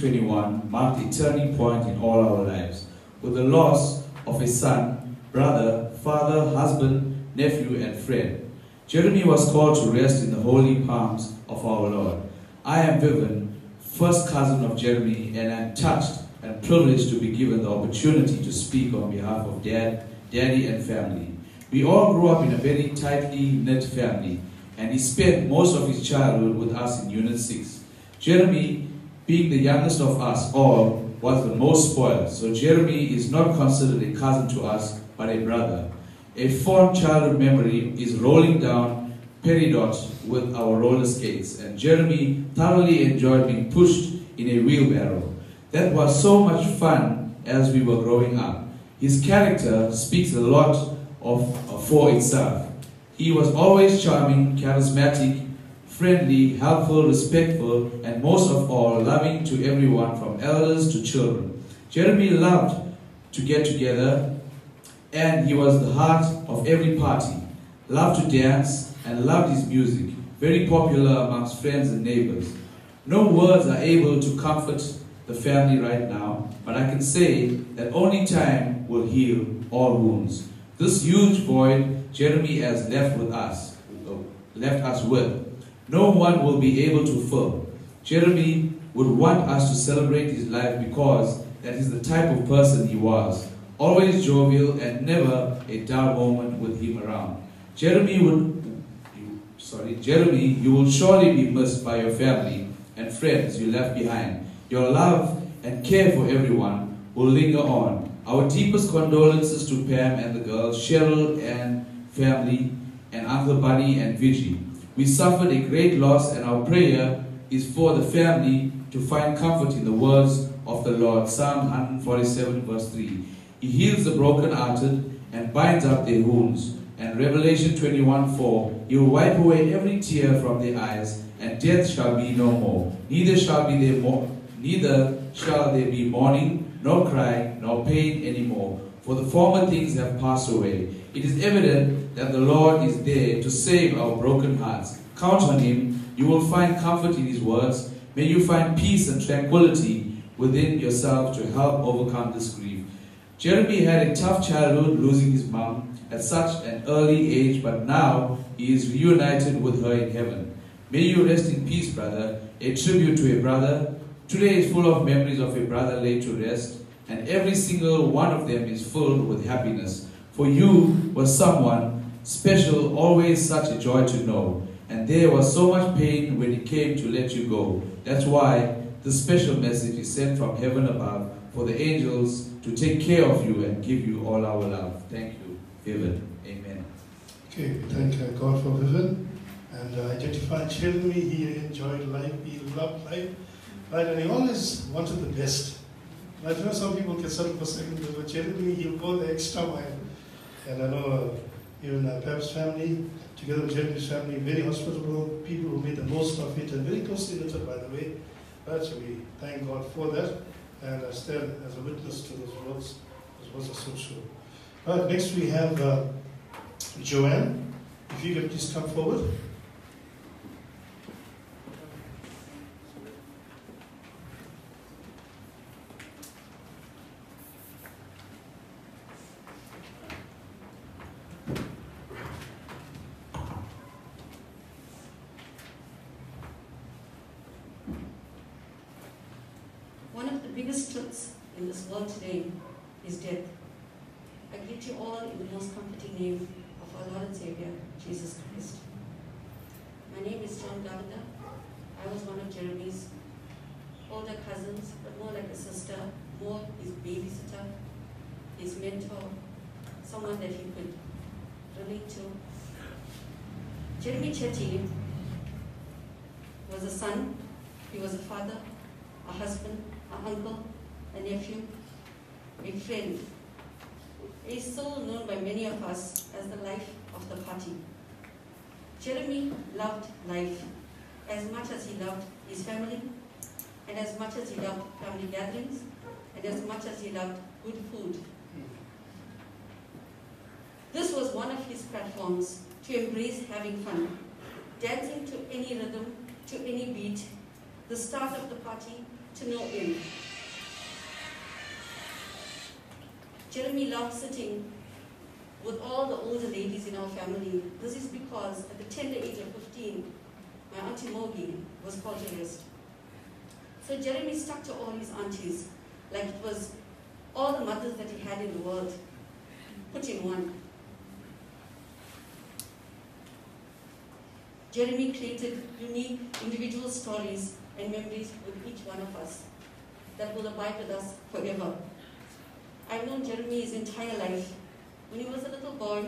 2021 marked a turning point in all our lives with the loss of a son, brother, father, husband, nephew, and friend. Jeremy was called to rest in the holy palms of our Lord. I am Vivian, first cousin of Jeremy, and I'm touched and privileged to be given the opportunity to speak on behalf of dad, daddy, and family. We all grew up in a very tightly knit family, and he spent most of his childhood with us in Unit 6. Jeremy, being the youngest of us all, was the most spoiled, so Jeremy is not considered a cousin to us, but a brother. A fond childhood memory is rolling down Peridot with our roller skates, and Jeremy thoroughly enjoyed being pushed in a wheelbarrow. That was so much fun as we were growing up. His character speaks a lot of, for itself. He was always charming, charismatic, friendly, helpful, respectful, and most of all, loving to everyone from elders to children. Jeremy loved to get together, and he was the heart of every party. Loved to dance and loved his music, very popular amongst friends and neighbors. No words are able to comfort the family right now, but I can say that only time will heal all wounds. This huge void Jeremy has left with us, oh, left us with, no one will be able to fill. Jeremy would want us to celebrate his life because that is the type of person he was. Always jovial and never a dull moment with him around. Jeremy would, sorry, Jeremy, you will surely be missed by your family and friends you left behind. Your love and care for everyone will linger on. Our deepest condolences to Pam and the girls, Cheryl and family, and Uncle Bunny and Vigi. We suffered a great loss, and our prayer is for the family to find comfort in the words of the Lord. Psalm 147, verse 3. He heals the brokenhearted and binds up their wounds. And Revelation 21, 4. He will wipe away every tear from their eyes, and death shall be no more. Neither shall be there more, neither shall there be mourning, nor cry, nor pain anymore. For the former things have passed away. It is evident that the Lord is there to save our broken hearts. Count on Him. You will find comfort in His words. May you find peace and tranquility within yourself to help overcome this grief. Jeremy had a tough childhood, losing his mom at such an early age, but now he is reunited with her in heaven. May you rest in peace, brother. A tribute to a brother. Today is full of memories of a brother laid to rest, and every single one of them is filled with happiness. For you was someone special, always such a joy to know. And there was so much pain when it came to let you go. That's why the special message is sent from heaven above for the angels to take care of you and give you all our love. Thank you, Vivian. Amen. Okay, thank God for Vivian. And uh, identified Jeremy, he enjoyed life, he loved life, right? And he always wanted the best. Right? You know, some people can settle for second, but Jeremy, he'll go the extra mile. And I know uh, even uh, Pep's family, together with Jeremy's family, very hospitable people who made the most of it and very closely knitted, by the way. Right? So we thank God for that and I stand as a witness to those words. Words are so true. Right, next we have uh, Joanne. If you could please come forward. One of the biggest truths today is death. I greet you all in the most comforting name of our Lord and Savior, Jesus Christ. My name is Joanne Gavada. I was one of Jeremy's older cousins, but more like a sister, more his babysitter, his mentor, someone that he could relate to. Jeremy Chetty was a son, he was a father, a husband, an uncle, a nephew, a friend. Is so known by many of us as the life of the party. Jeremy loved life as much as he loved his family, and as much as he loved family gatherings, and as much as he loved good food. This was one of his platforms to embrace having fun, dancing to any rhythm, to any beat, the start of the party to no end. Jeremy loved sitting with all the older ladies in our family. This is because at the tender age of 15, my auntie Mogi was called to rest. So Jeremy stuck to all his aunties like it was all the mothers that he had in the world put in one. Jeremy created unique individual stories and memories with each one of us that will abide with us forever. I've known Jeremy his entire life. When he was a little boy,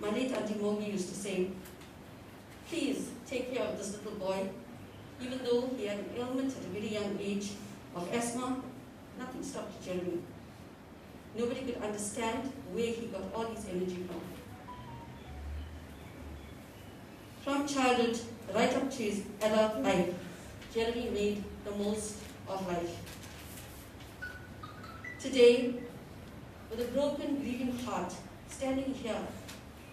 my late Auntie Mogi used to say, please take care of this little boy. Even though he had an ailment at a very young age of asthma, nothing stopped Jeremy. Nobody could understand where he got all his energy from. From childhood right up to his adult life, Jeremy made the most of life. Today, with a broken, grieving heart, standing here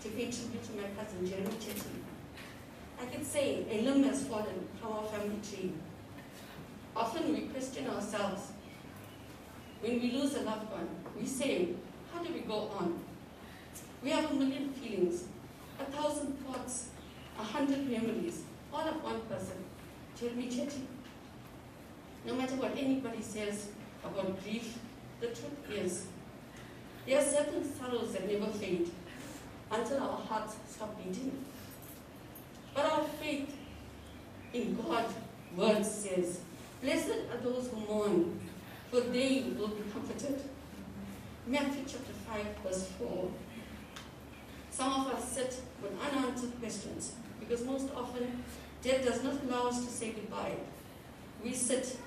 to pay tribute to my cousin Jeremy Chetty, I can say a limb has fallen from our family tree. Often we question ourselves. When we lose a loved one, we say, how do we go on? We have a million feelings, a thousand thoughts, a hundred memories, all of one person, Jeremy Chetty. No matter what anybody says about grief, the truth is, there are certain sorrows that never fade until our hearts stop beating. But our faith in God's word says, Blessed are those who mourn, for they will be comforted. Matthew chapter 5, verse 4. Some of us sit with unanswered questions because most often death does not allow us to say goodbye. We sit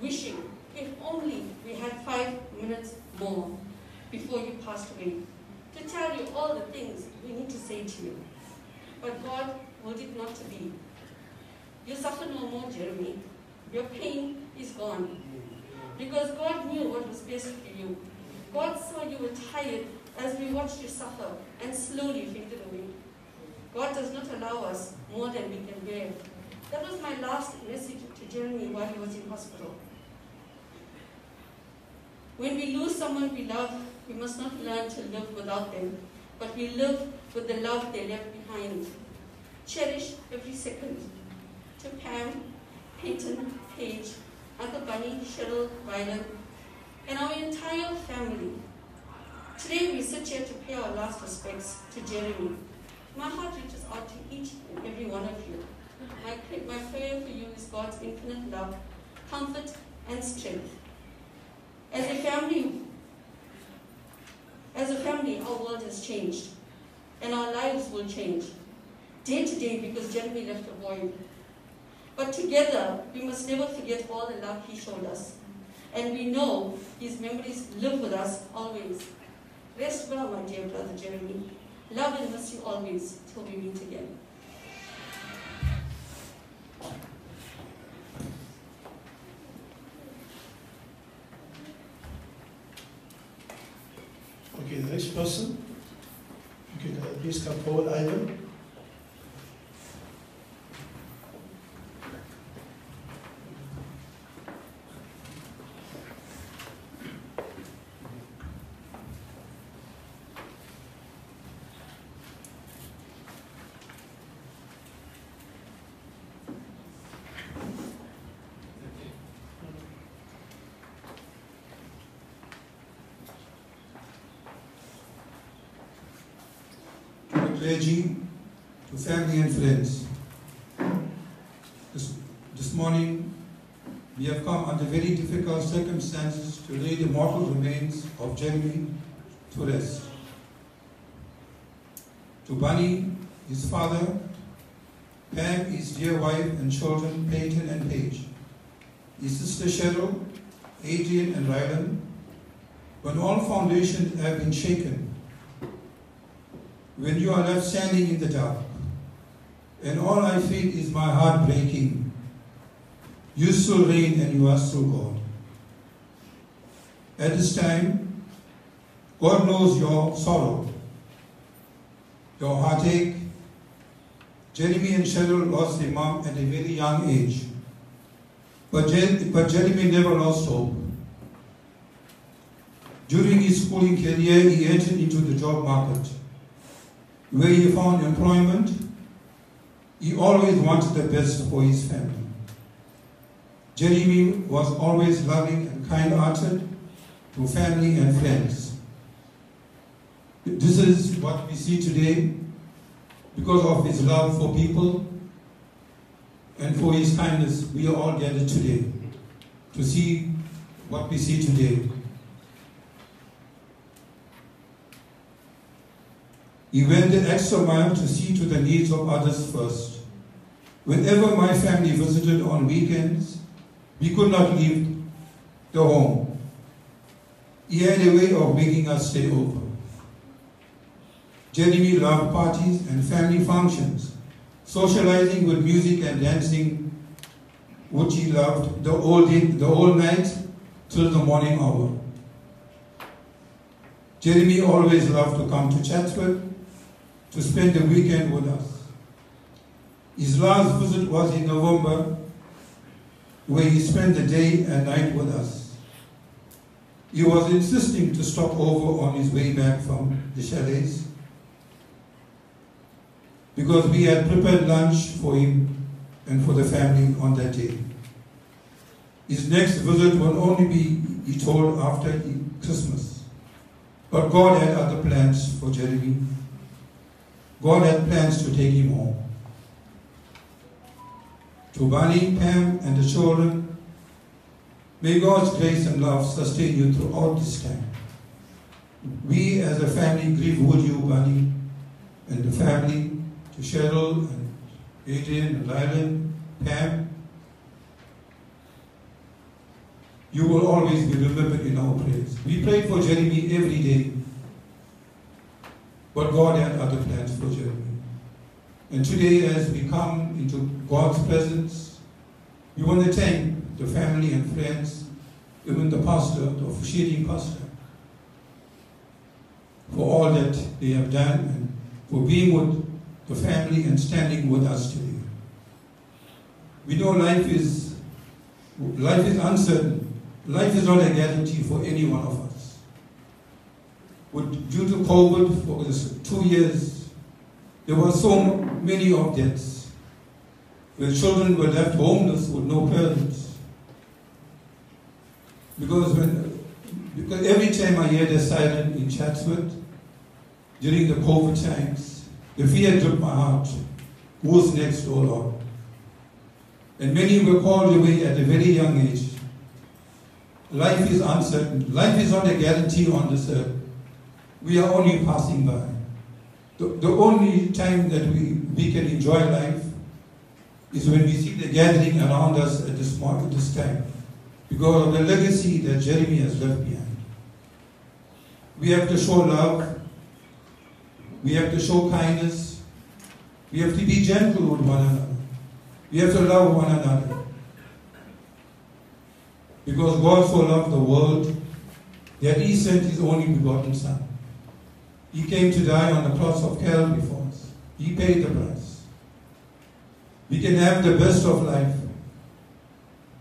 wishing if only we had five minutes more before you passed away to tell you all the things we need to say to you. But God willed it not to be. You suffer no more, Jeremy. Your pain is gone. Because God knew what was best for you. God saw you were tired as we watched you suffer and slowly faded away. God does not allow us more than we can bear. That was my last message to Jeremy while he was in hospital. When we lose someone we love, we must not learn to live without them, but we live with the love they left behind. Cherish every second. To Pam, Peyton, Paige, Uncle Bunny, Cheryl, Rylan, and our entire family. Today we sit here to pay our last respects to Jeremy. My heart reaches out to each and every one of you. My prayer for you is God's infinite love, comfort, and strength. As a family, as a family, our world has changed, and our lives will change day to day because Jeremy left a void. But together, we must never forget all the love he showed us. And we know his memories live with us always. Rest well, my dear brother Jeremy. Love and you always till we meet again. Okay, the next person, you uh, please come forward, Ivan. Clergy, to family and friends. This, this morning, we have come under very difficult circumstances to lay the mortal remains of Jeremy to rest. To Bunny, his father, Pam, his dear wife and children, Peyton and Paige, his sister Cheryl, Adrian and Rylan, when all foundations have been shaken, when you are left standing in the dark, and all I feel is my heart breaking, you still reign and you are still God. At this time, God knows your sorrow, your heartache. Jeremy and Cheryl lost their mom at a very young age. But, Jer- but Jeremy never lost hope. During his schooling career, he entered into the job market, where he found employment. He always wanted the best for his family. Jeremy was always loving and kind-hearted to family and friends. This is what we see today because of his love for people and for his kindness. We are all gathered today to see what we see today. He went the extra mile to see to the needs of others first. Whenever my family visited on weekends, we could not leave the home. He had a way of making us stay over. Jeremy loved parties and family functions, socializing with music and dancing, which he loved the whole the whole night till the morning hour. Jeremy always loved to come to Chatsworth to spend the weekend with us. His last visit was in November, where he spent the day and night with us. He was insisting to stop over on his way back from the chalets because we had prepared lunch for him and for the family on that day. His next visit will only be, he told, after Christmas. But God had other plans for Jeremy. God had plans to take him home. To Bunny, Pam, and the children, may God's grace and love sustain you throughout this time. We as a family grieve with you, Bunny, and the family, to Cheryl and Adrian and Lylan, Pam. You will always be remembered in our prayers. We pray for Jeremy every day, but God had other plans for Jeremy. And today, as we come into God's presence, we want to thank the family and friends, even the pastor, the officiating pastor, for all that they have done and for being with the family and standing with us today. We know life is life is uncertain. Life is not a guarantee for any one of us. With, due to COVID, for two years, there were so many of deaths where children were left homeless with no parents. Because when because every time I hear the siren in Chatsworth during the COVID times, the fear took my heart. Who's next, oh Lord? And many were called away at a very young age. Life is uncertain. Life is not a guarantee on this earth. We are only passing by. The, the only time that we, we can enjoy life is when we see the gathering around us at this, at this time because of the legacy that Jeremy has left behind. We have to show love. We have to show kindness. We have to be gentle with one another. We have to love one another. Because God so loved the world that He sent His only begotten Son. He came to die on the cross of Calvary for us. He paid the price. We can have the best of life.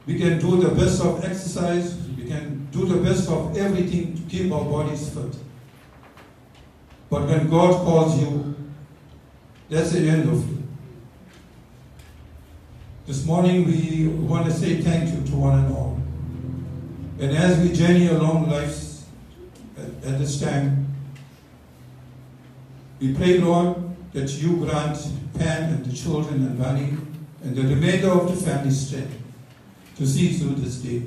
We can do the best of exercise. We can do the best of everything to keep our bodies fit. But when God calls you, that's the end of you. This morning we want to say thank you to one and all. And as we journey along life at, at this time, we pray, Lord, that you grant Pam and the children and Bunny and the remainder of the family strength to see through this day.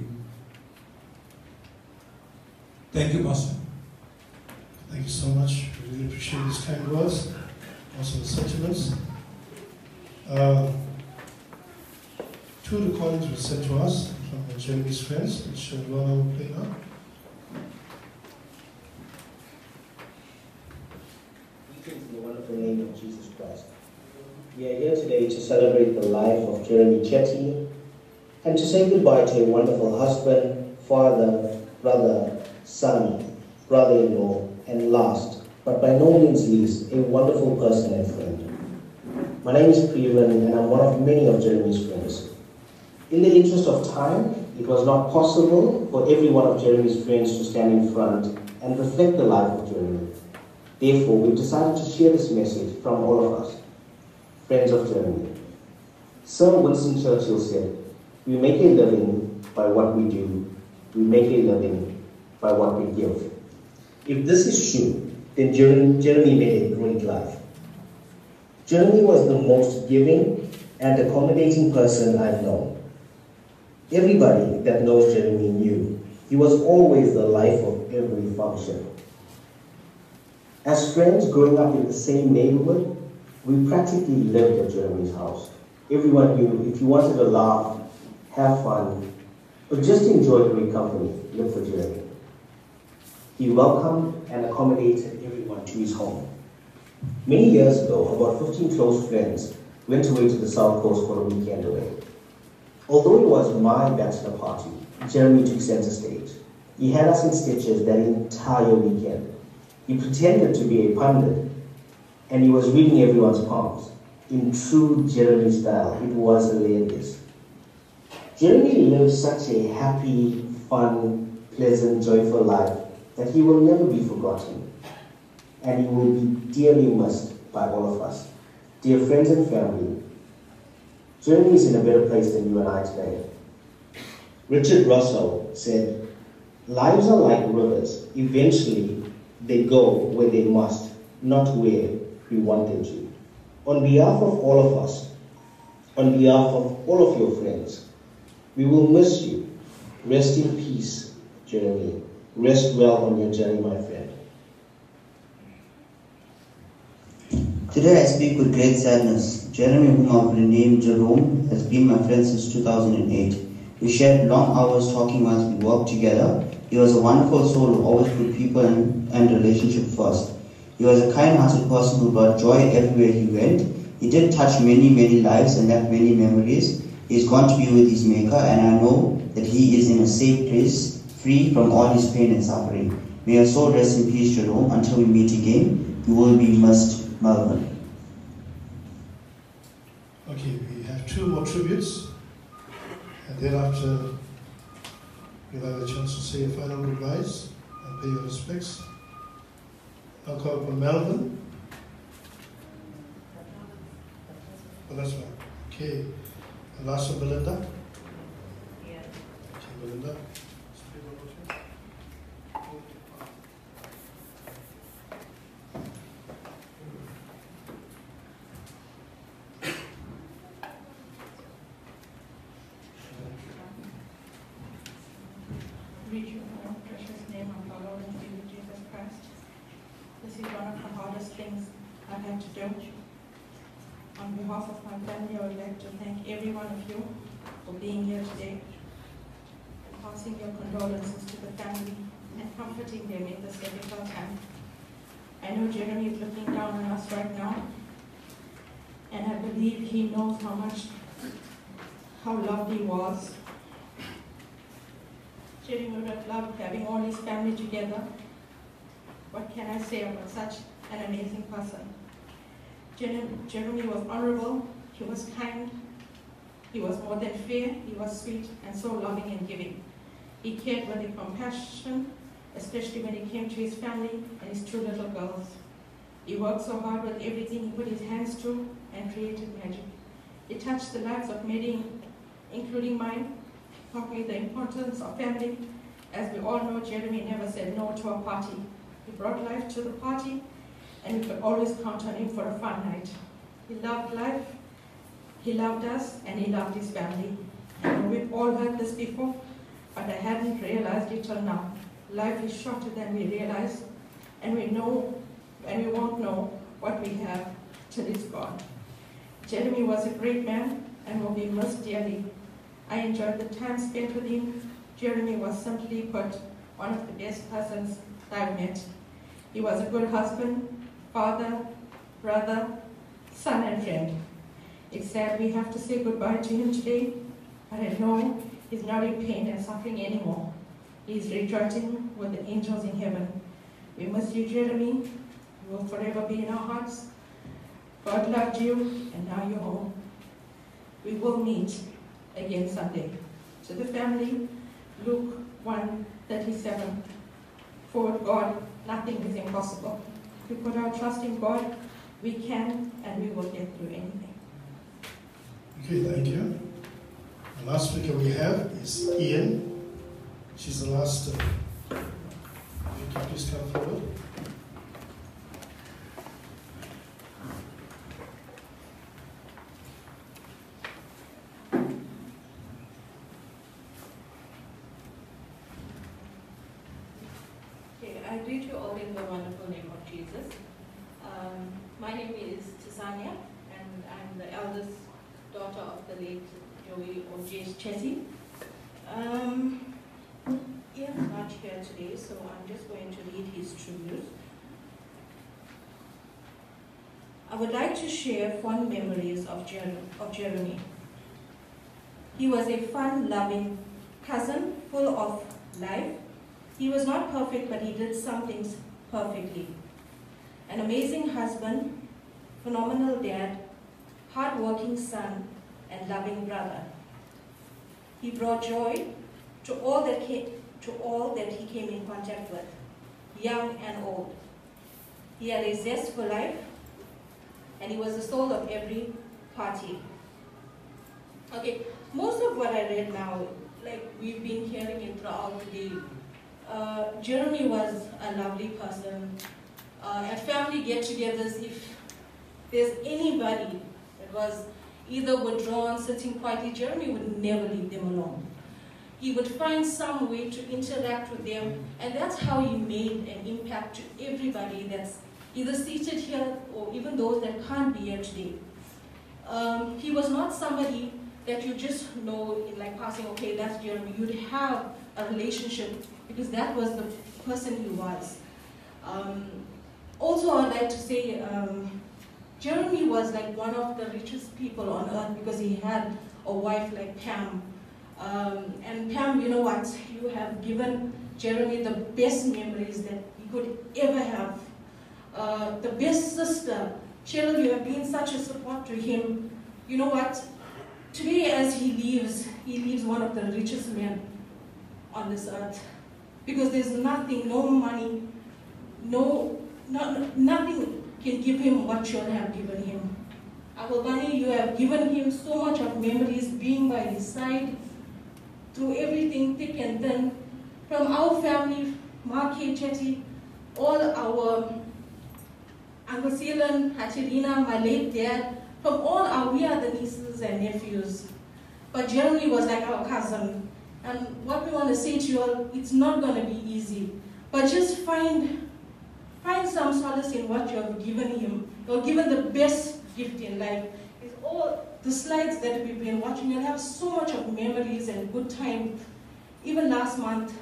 Thank you, Pastor. Thank you so much. We really appreciate these kind words, also the sentiments. Uh, two recordings were sent to us from the Jeremy's friends, which Luana will play now. Greetings in the wonderful name of Jesus Christ. We are here today to celebrate the life of Jeremy Chetty and to say goodbye to a wonderful husband, father, brother, son, brother-in-law, and last, but by no means least, a wonderful person and friend. My name is Priyan and I'm one of many of Jeremy's friends. In the interest of time, it was not possible for every one of Jeremy's friends to stand in front and reflect the life of Jeremy. Therefore, we've decided to share this message from all of us, friends of Jeremy. Sir Winston Churchill said, We make a living by what we do, we make a living by what we give. If this is true, then Jeremy made a great life. Jeremy was the most giving and accommodating person I've known. Everybody that knows Jeremy knew he was always the life of every function. As friends growing up in the same neighborhood, we practically lived at Jeremy's house. Everyone knew if you wanted to laugh, have fun, or just enjoy great company, look for Jeremy. He welcomed and accommodated everyone to his home. Many years ago, about 15 close friends went away to the South Coast for a weekend away. Although it was my bachelor party, Jeremy took center stage. He had us in stitches that entire weekend. He pretended to be a pundit, and he was reading everyone's palms. In true Jeremy style, it was hilarious. Jeremy lived such a happy, fun, pleasant, joyful life that he will never be forgotten, and he will be dearly missed by all of us. Dear friends and family, Jeremy is in a better place than you and I today. Richard Russell said, Lives are like rivers. Eventually, they go where they must, not where we want them to. On behalf of all of us, on behalf of all of your friends, we will miss you. Rest in peace, Jeremy. Rest well on your journey, my friend. Today I speak with great sadness. Jeremy, whom I've renamed Jerome, has been my friend since 2008. We shared long hours talking whilst we worked together. He was a wonderful soul who always put people and, and relationship first. He was a kind-hearted person who brought joy everywhere he went. He did touch many, many lives and left many memories. He's gone to be with his Maker, and I know that he is in a safe place, free from all his pain and suffering. May your soul rest in peace, Jerome. Until we meet again, you will be missed, Melvin. Okay, we have two more tributes, and thereafter you'll have a chance to say your final goodbyes and pay your respects. I'll call upon Melvin. Oh, that's right. Okay. And last one, Belinda. Yeah. Okay, Belinda. reach you in the precious name of our Lord and Savior Jesus Christ. This is things I've had to do. On behalf of my family, I would like to thank every one of you for being here today, passing your condolences to the family and comforting them in this difficult time. I know Jeremy is looking down on us right now, and I believe he knows how much, how loved he was Jeremy would have loved having all his family together. What can I say about such an amazing person? Jeremy was honorable, he was kind, he was more than fair, he was sweet and so loving and giving. He cared with compassion, especially when it came to his family and his two little girls. He worked so hard with everything he put his hands to and created magic. He touched the lives of many, including mine, taught me the importance of family. As we all know, Jeremy never said no to a party. He brought life to the party, and we could always count on him for a fun night. He loved life, he loved us, and he loved his family. And we've all heard this before, but I hadn't realized it till now. Life is shorter than we realize, and we know, and we won't know what we have till it's gone. Jeremy was a great man and will be missed dearly. I enjoyed the time spent with him. Jeremy was simply put one of the best persons I've met. He was a good husband, father, brother, son, and friend. It's sad we have to say goodbye to him today, but I know he's not in pain and suffering anymore. He's rejoicing with the angels in heaven. We miss you, Jeremy. You will forever be in our hearts. God loved you, and now you're home. We will meet again someday. To the family, Luke 1 37. For God, nothing is impossible. We put our trust in God, we can and we will get through anything. Okay, thank you. The last speaker we have is Ian. She's the last. Uh, you please come forward. Okay, I greet you all in the wonderful name of Jesus. Um, my name is Tisania, and I'm the eldest daughter of the late Joey Jace Chetty. Um, Ian's not here today, so I'm just going to read his tribute. I would like to share fond memories of, Jer- of Jeremy. He was a fun-loving cousin, full of life. He was not perfect, but he did some things perfectly. An amazing husband, phenomenal dad, hard-working son, and loving brother. He brought joy to all that to all that he came in contact with, young and old. He had a zest for life, and he was the soul of every party. Okay, most of what I read now, like we've been hearing it throughout the day, uh, Jeremy was a lovely person. Uh, at family get-togethers, if there's anybody that was either withdrawn, sitting quietly, Jeremy would never leave them alone. He would find some way to interact with them, and that's how he made an impact to everybody that's either seated here or even those that can't be here today. Um, he was not somebody that you just know in like passing, okay, that's Jeremy. You'd have a relationship because that was the person he was. Um, also, I'd like to say um, Jeremy was like one of the richest people on earth because he had a wife like Pam. Um, and Pam, you know what? You have given Jeremy the best memories that he could ever have. Uh, the best sister. Cheryl, you have been such a support to him. You know what? Today, as he leaves, he leaves one of the richest men on this earth. Because there's nothing, no money, no, not, nothing can give him what you have given him. Bunny, you have given him so much of memories being by his side through everything thick and thin. From our family, Mark K. Chetty, all our Uncle Seelan, Hachirina, my late dad, from all our, we are the nieces and nephews. But Jeremy was like our cousin. And what we want to say to you all, it's not going to be easy. But just find, find some solace in what you have given him. You're given the best gift in life. It's all the slides that we've been watching. You'll have so much of memories and good time. Even last month,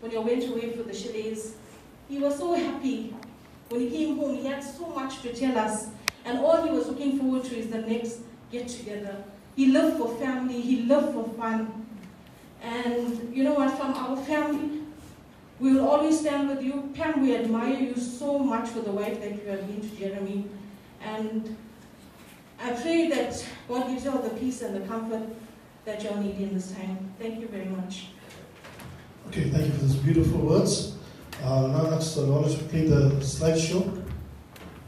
when you went away for the chalets, he was so happy. When he came home, he had so much to tell us. And all he was looking forward to is the next get together. He lived for family, he lived for fun. And you know what, from our family, we will always stand with you. Pam, we admire you so much for the wife that you have been to Jeremy. And I pray that God gives you all the peace and the comfort that you'll need in this time. Thank you very much. Okay, thank you for those beautiful words. Uh, now the knowledge to play the slideshow.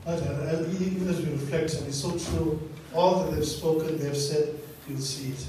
Right, even as we reflect, and it's so true, all that they've spoken, they've said, you'll see it.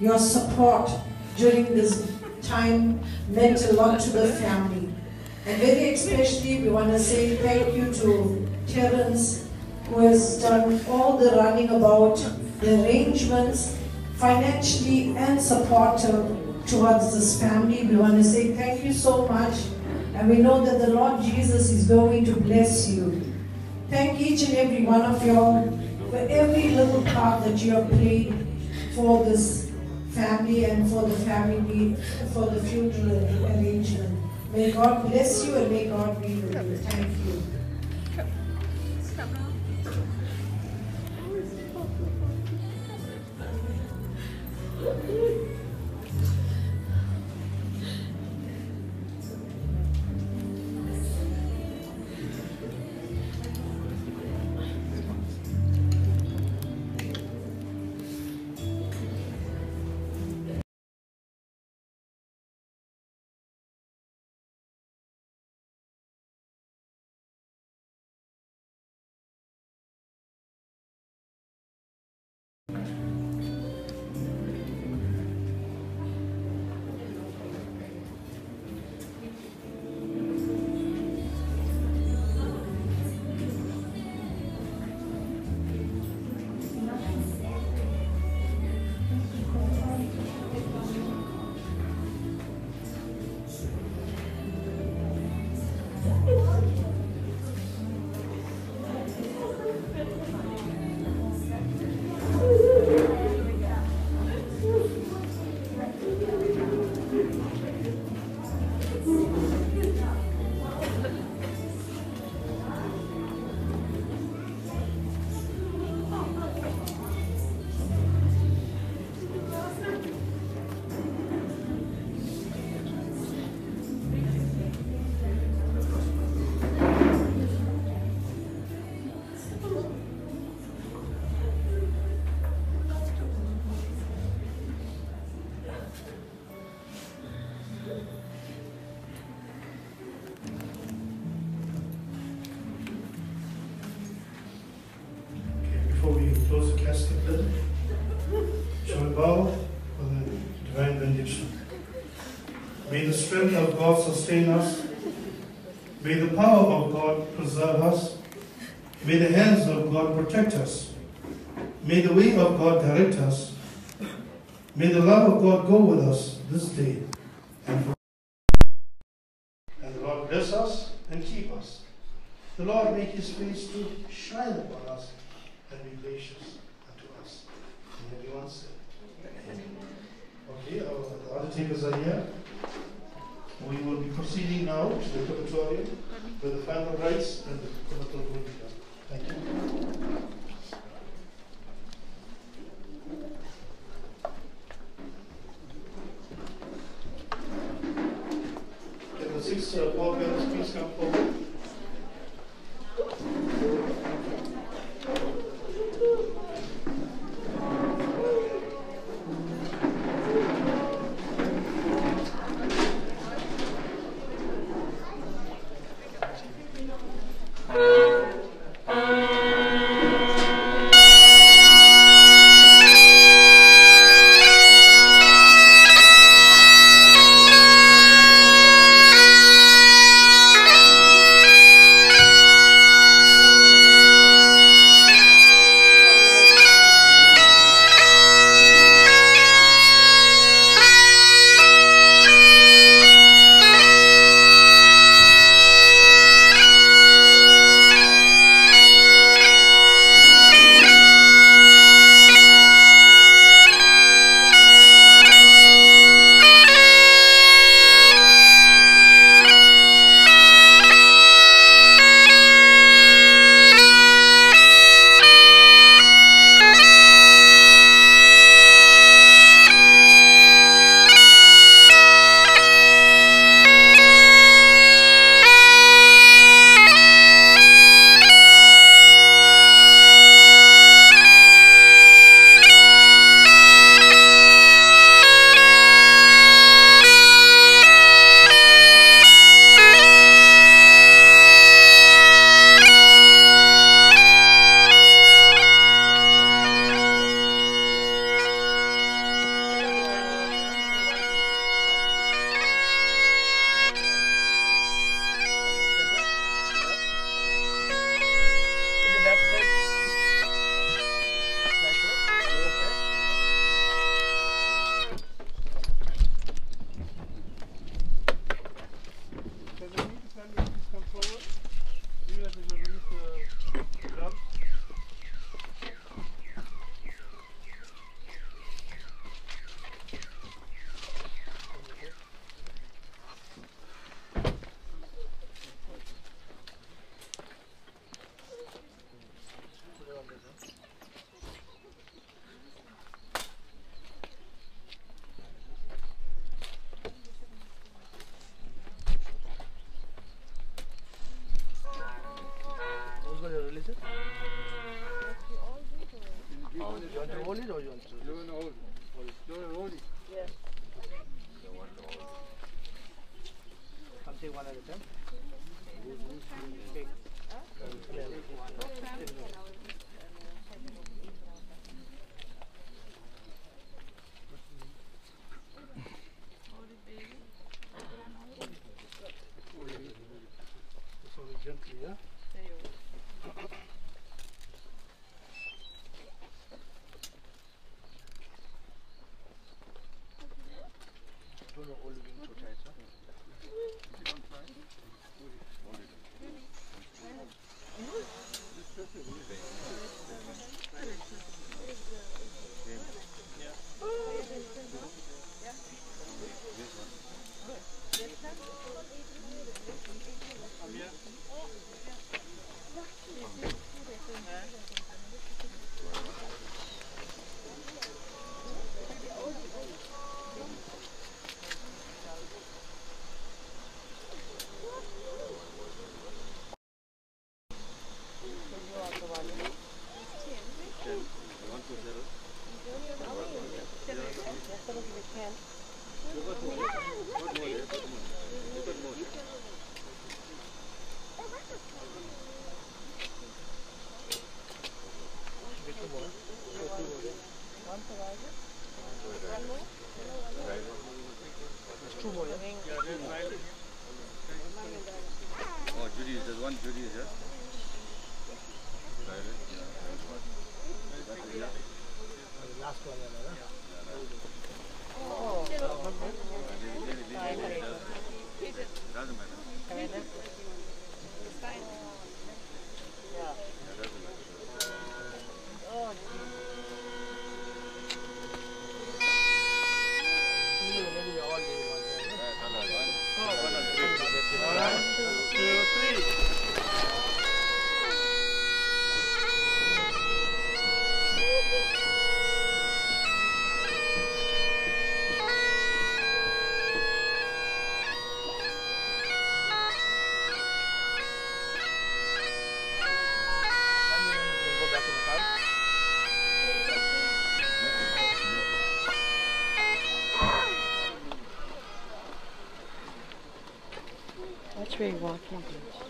Your support during this time meant a lot to the family. And very especially, we want to say thank you to Terence, who has done all the running about, the arrangements, financially and supportive towards this family. We want to say thank you so much. And we know that the Lord Jesus is going to bless you. Thank each and every one of you for every little part that you have played for this family and for the family, for the funeral arrangement. May God bless you and may God be with you. Thank you. Strength of God sustain us. May the power of God preserve us. May the hands of God protect us. May the way of God direct us. May the love of God go with walking. Thank you.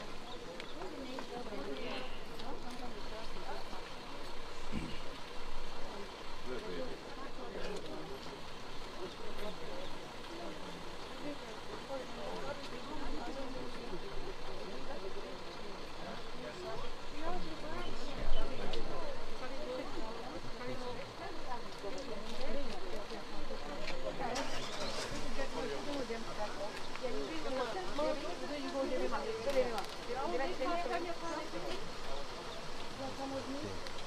对。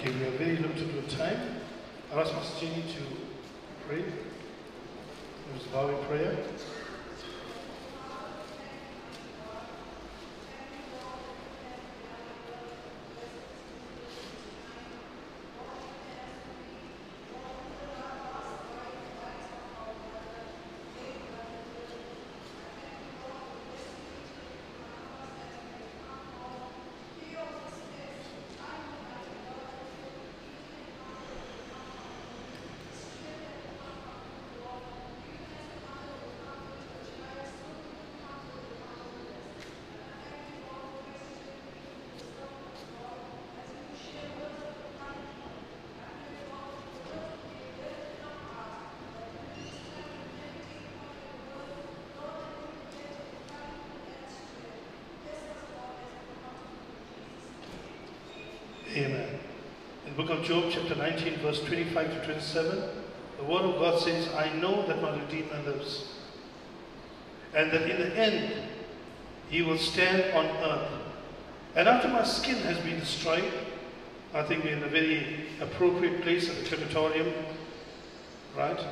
Okay, we are very limited with time. I'll ask Pastor Jenny to pray. There's bowing prayer. Amen. In the book of Job, chapter 19, verse 25 to 27, the word of God says, I know that my Redeemer lives, and that in the end he will stand on earth. And after my skin has been destroyed, I think we're in a very appropriate place at the crematorium, right?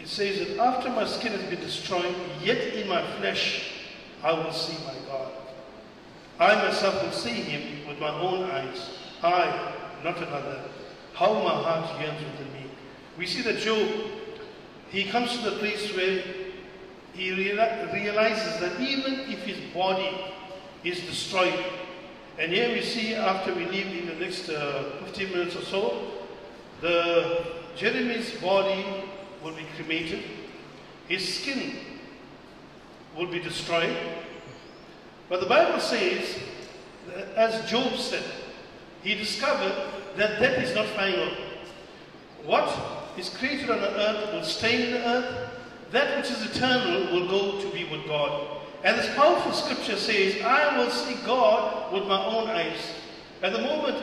It says that after my skin has been destroyed, yet in my flesh I will see my God. I myself will see him with my own eyes. I, not another. How my heart yearns within me. We see that Job, he comes to the place where he reali- realizes that even if his body is destroyed, and here we see after we leave in the next uh, 15 minutes or so, the Jeremy's body will be cremated, his skin will be destroyed. But the Bible says, as Job said, he discovered that death is not final. What is created on the earth will stay in the earth. That which is eternal will go to be with God. And this powerful scripture says, I will see God with my own eyes. At the moment,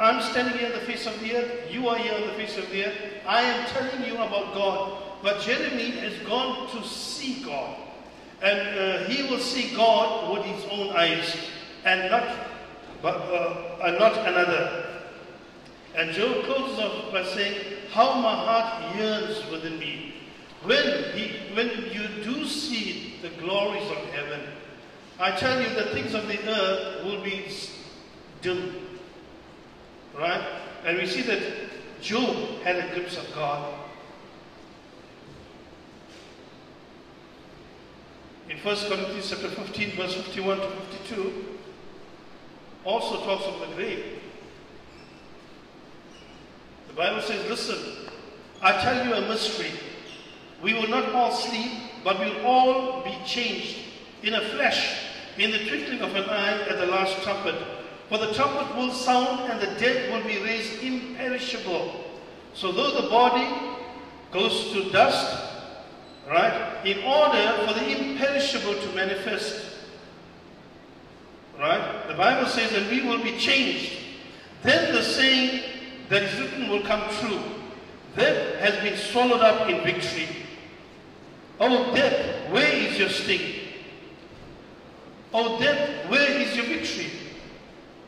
I'm standing here on the face of the earth, you are here on the face of the earth, I am telling you about God. But Jeremy has gone to see God. And uh, he will see God with his own eyes and not, but, uh, and not another. And Job closes off by saying, How my heart yearns within me. When, he, when you do see the glories of heaven, I tell you the things of the earth will be dim. Right? And we see that Job had a glimpse of God. In 1 Corinthians chapter 15, verse 51 to 52, also talks of the grave. The Bible says, Listen, I tell you a mystery. We will not all sleep, but we will all be changed in a flash, in the twinkling of an eye at the last trumpet. For the trumpet will sound, and the dead will be raised imperishable. So though the body goes to dust, right, in order for the imperishable to manifest, right, the Bible says that we will be changed. Then the saying that is written will come true. Death has been swallowed up in victory. Oh death, where is your sting? Oh death, where is your victory?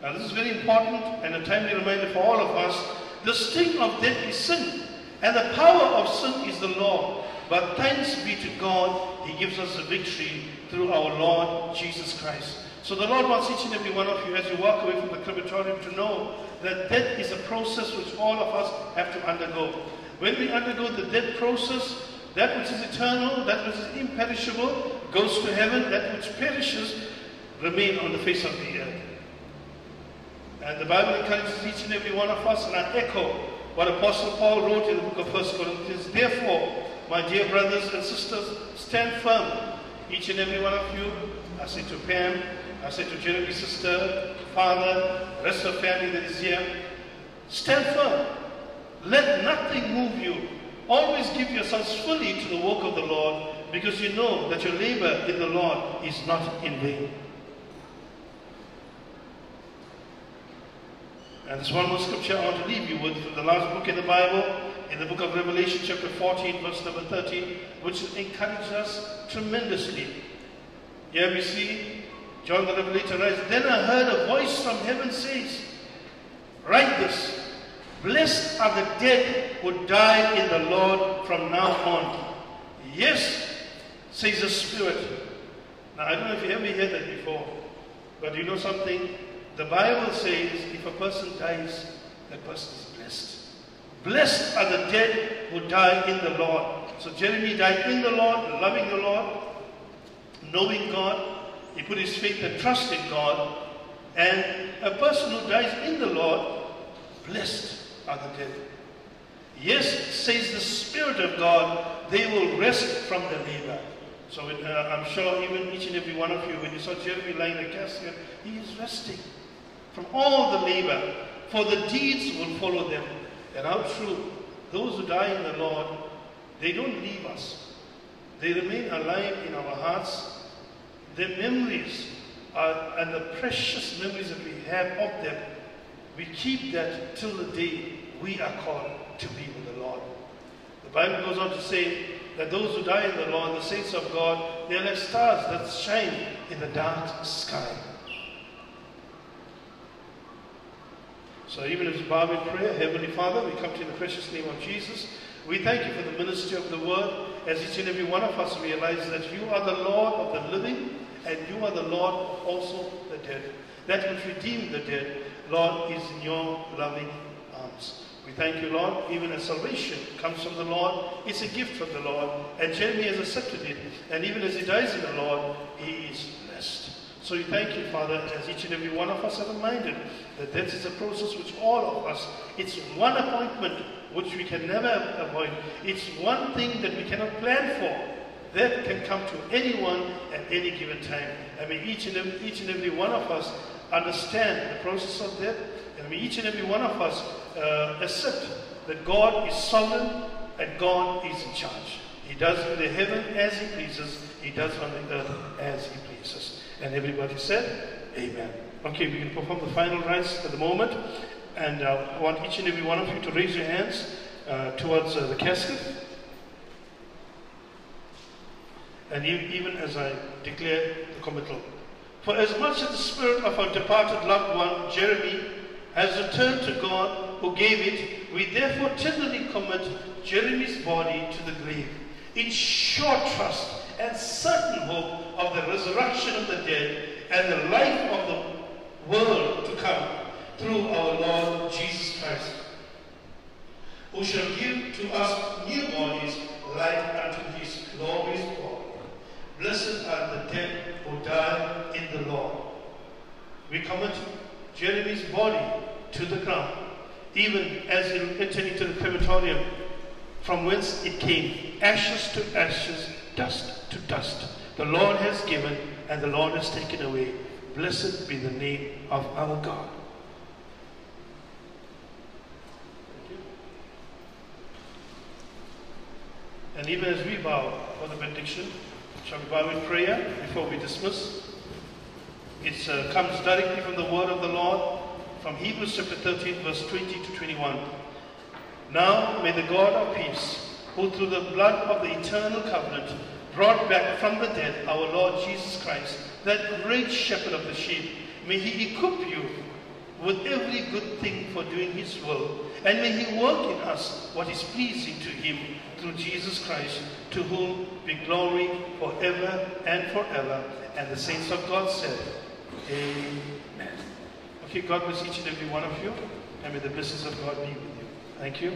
Now this is very important and a timely reminder for all of us. The sting of death is sin, and the power of sin is the law. But thanks be to God, He gives us the victory through our Lord Jesus Christ. So the Lord wants each and every one of you, as you walk away from the crematorium, to know that death is a process which all of us have to undergo. When we undergo the death process, that which is eternal, that which is imperishable, goes to heaven. That which perishes, remain on the face of the earth. And the Bible encourages each and every one of us, and I echo what Apostle Paul wrote in the book of 1 Corinthians. Therefore, my dear brothers and sisters, stand firm. Each and every one of you, I say to Pam, I say to Jeremy's sister, father, rest of the family that is here, stand firm. Let nothing move you. Always give yourselves fully to the work of the Lord, because you know that your labor in the Lord is not in vain. And there's one more scripture I want to leave you with from the last book in the Bible, in the book of Revelation, chapter 14, verse number 13, which encourages us tremendously. Here we see John the Revelator writes, Then I heard a voice from heaven says, Write this, Blessed are the dead who die in the Lord from now on. Yes, says the Spirit. Now, I don't know if you ever heard that before, but you know something? The Bible says if a person dies, that person is blessed. Blessed are the dead who die in the Lord. So Jeremy died in the Lord, loving the Lord, knowing God. He put his faith and trust in God. And a person who dies in the Lord, blessed are the dead. Yes, says the Spirit of God, they will rest from their labor. So uh, I'm sure even each and every one of you, when you saw Jeremy lying in the casket, he is resting from all the labor, for the deeds will follow them. And how true, those who die in the Lord, they don't leave us. They remain alive in our hearts. Their memories are, and the precious memories that we have of them, we keep that till the day we are called to be with the Lord. The Bible goes on to say that those who die in the Lord, the saints of God, they are like stars that shine in the dark sky. So even as we bow in prayer, Heavenly Father, we come to you in the precious name of Jesus. We thank you for the ministry of the word, as each and every one of us realize that you are the Lord of the living, and you are the Lord also the dead. That which redeemed the dead, Lord, is in your loving arms. We thank you, Lord, even as salvation comes from the Lord, it's a gift from the Lord, and Jeremy has accepted it, and even as he dies in the Lord, he is blessed. So we thank you, Father, as each and every one of us are reminded that this is a process which all of us, it's one appointment which we can never avoid. It's one thing that we cannot plan for. That can come to anyone at any given time. I mean, each and every, each and every one of us understand the process of death. And I mean, each and every one of us uh, accept that God is sovereign and God is in charge. He does in the heaven as He pleases. He does on the earth as He pleases. And everybody said, Amen. Okay, we can perform the final rites at the moment. And uh, I want each and every one of you to raise your hands uh, towards uh, the casket. And even as I declare the committal. For as much as the spirit of our departed loved one, Jeremy, has returned to God who gave it, we therefore tenderly commit Jeremy's body to the grave, in sure trust and certain hope of the resurrection of the dead and the life of the world to come through our Lord Jesus Christ, who shall give to us new bodies like unto his glorious body. Blessed are the dead who die in the Lord. We commit Jeremy's body to the ground, even as he entered into the crematorium from whence it came, ashes to ashes, dust to dust. The Lord has given and the Lord has taken away. Blessed be the name of our God. And even as we bow for the benediction, shall we bow in prayer before we dismiss? It uh, comes directly from the word of the Lord, from Hebrews chapter 13, verse 20 to 21. Now may the God of peace, who through the blood of the eternal covenant brought back from the dead our Lord Jesus Christ, that great shepherd of the sheep, may he equip you with every good thing for doing his will, and may he work in us what is pleasing to him through Jesus Christ, to whom be glory forever and forever. And the saints of God said, Amen. Okay, God bless each and every one of you, and may the blessings of God be with you. Thank you.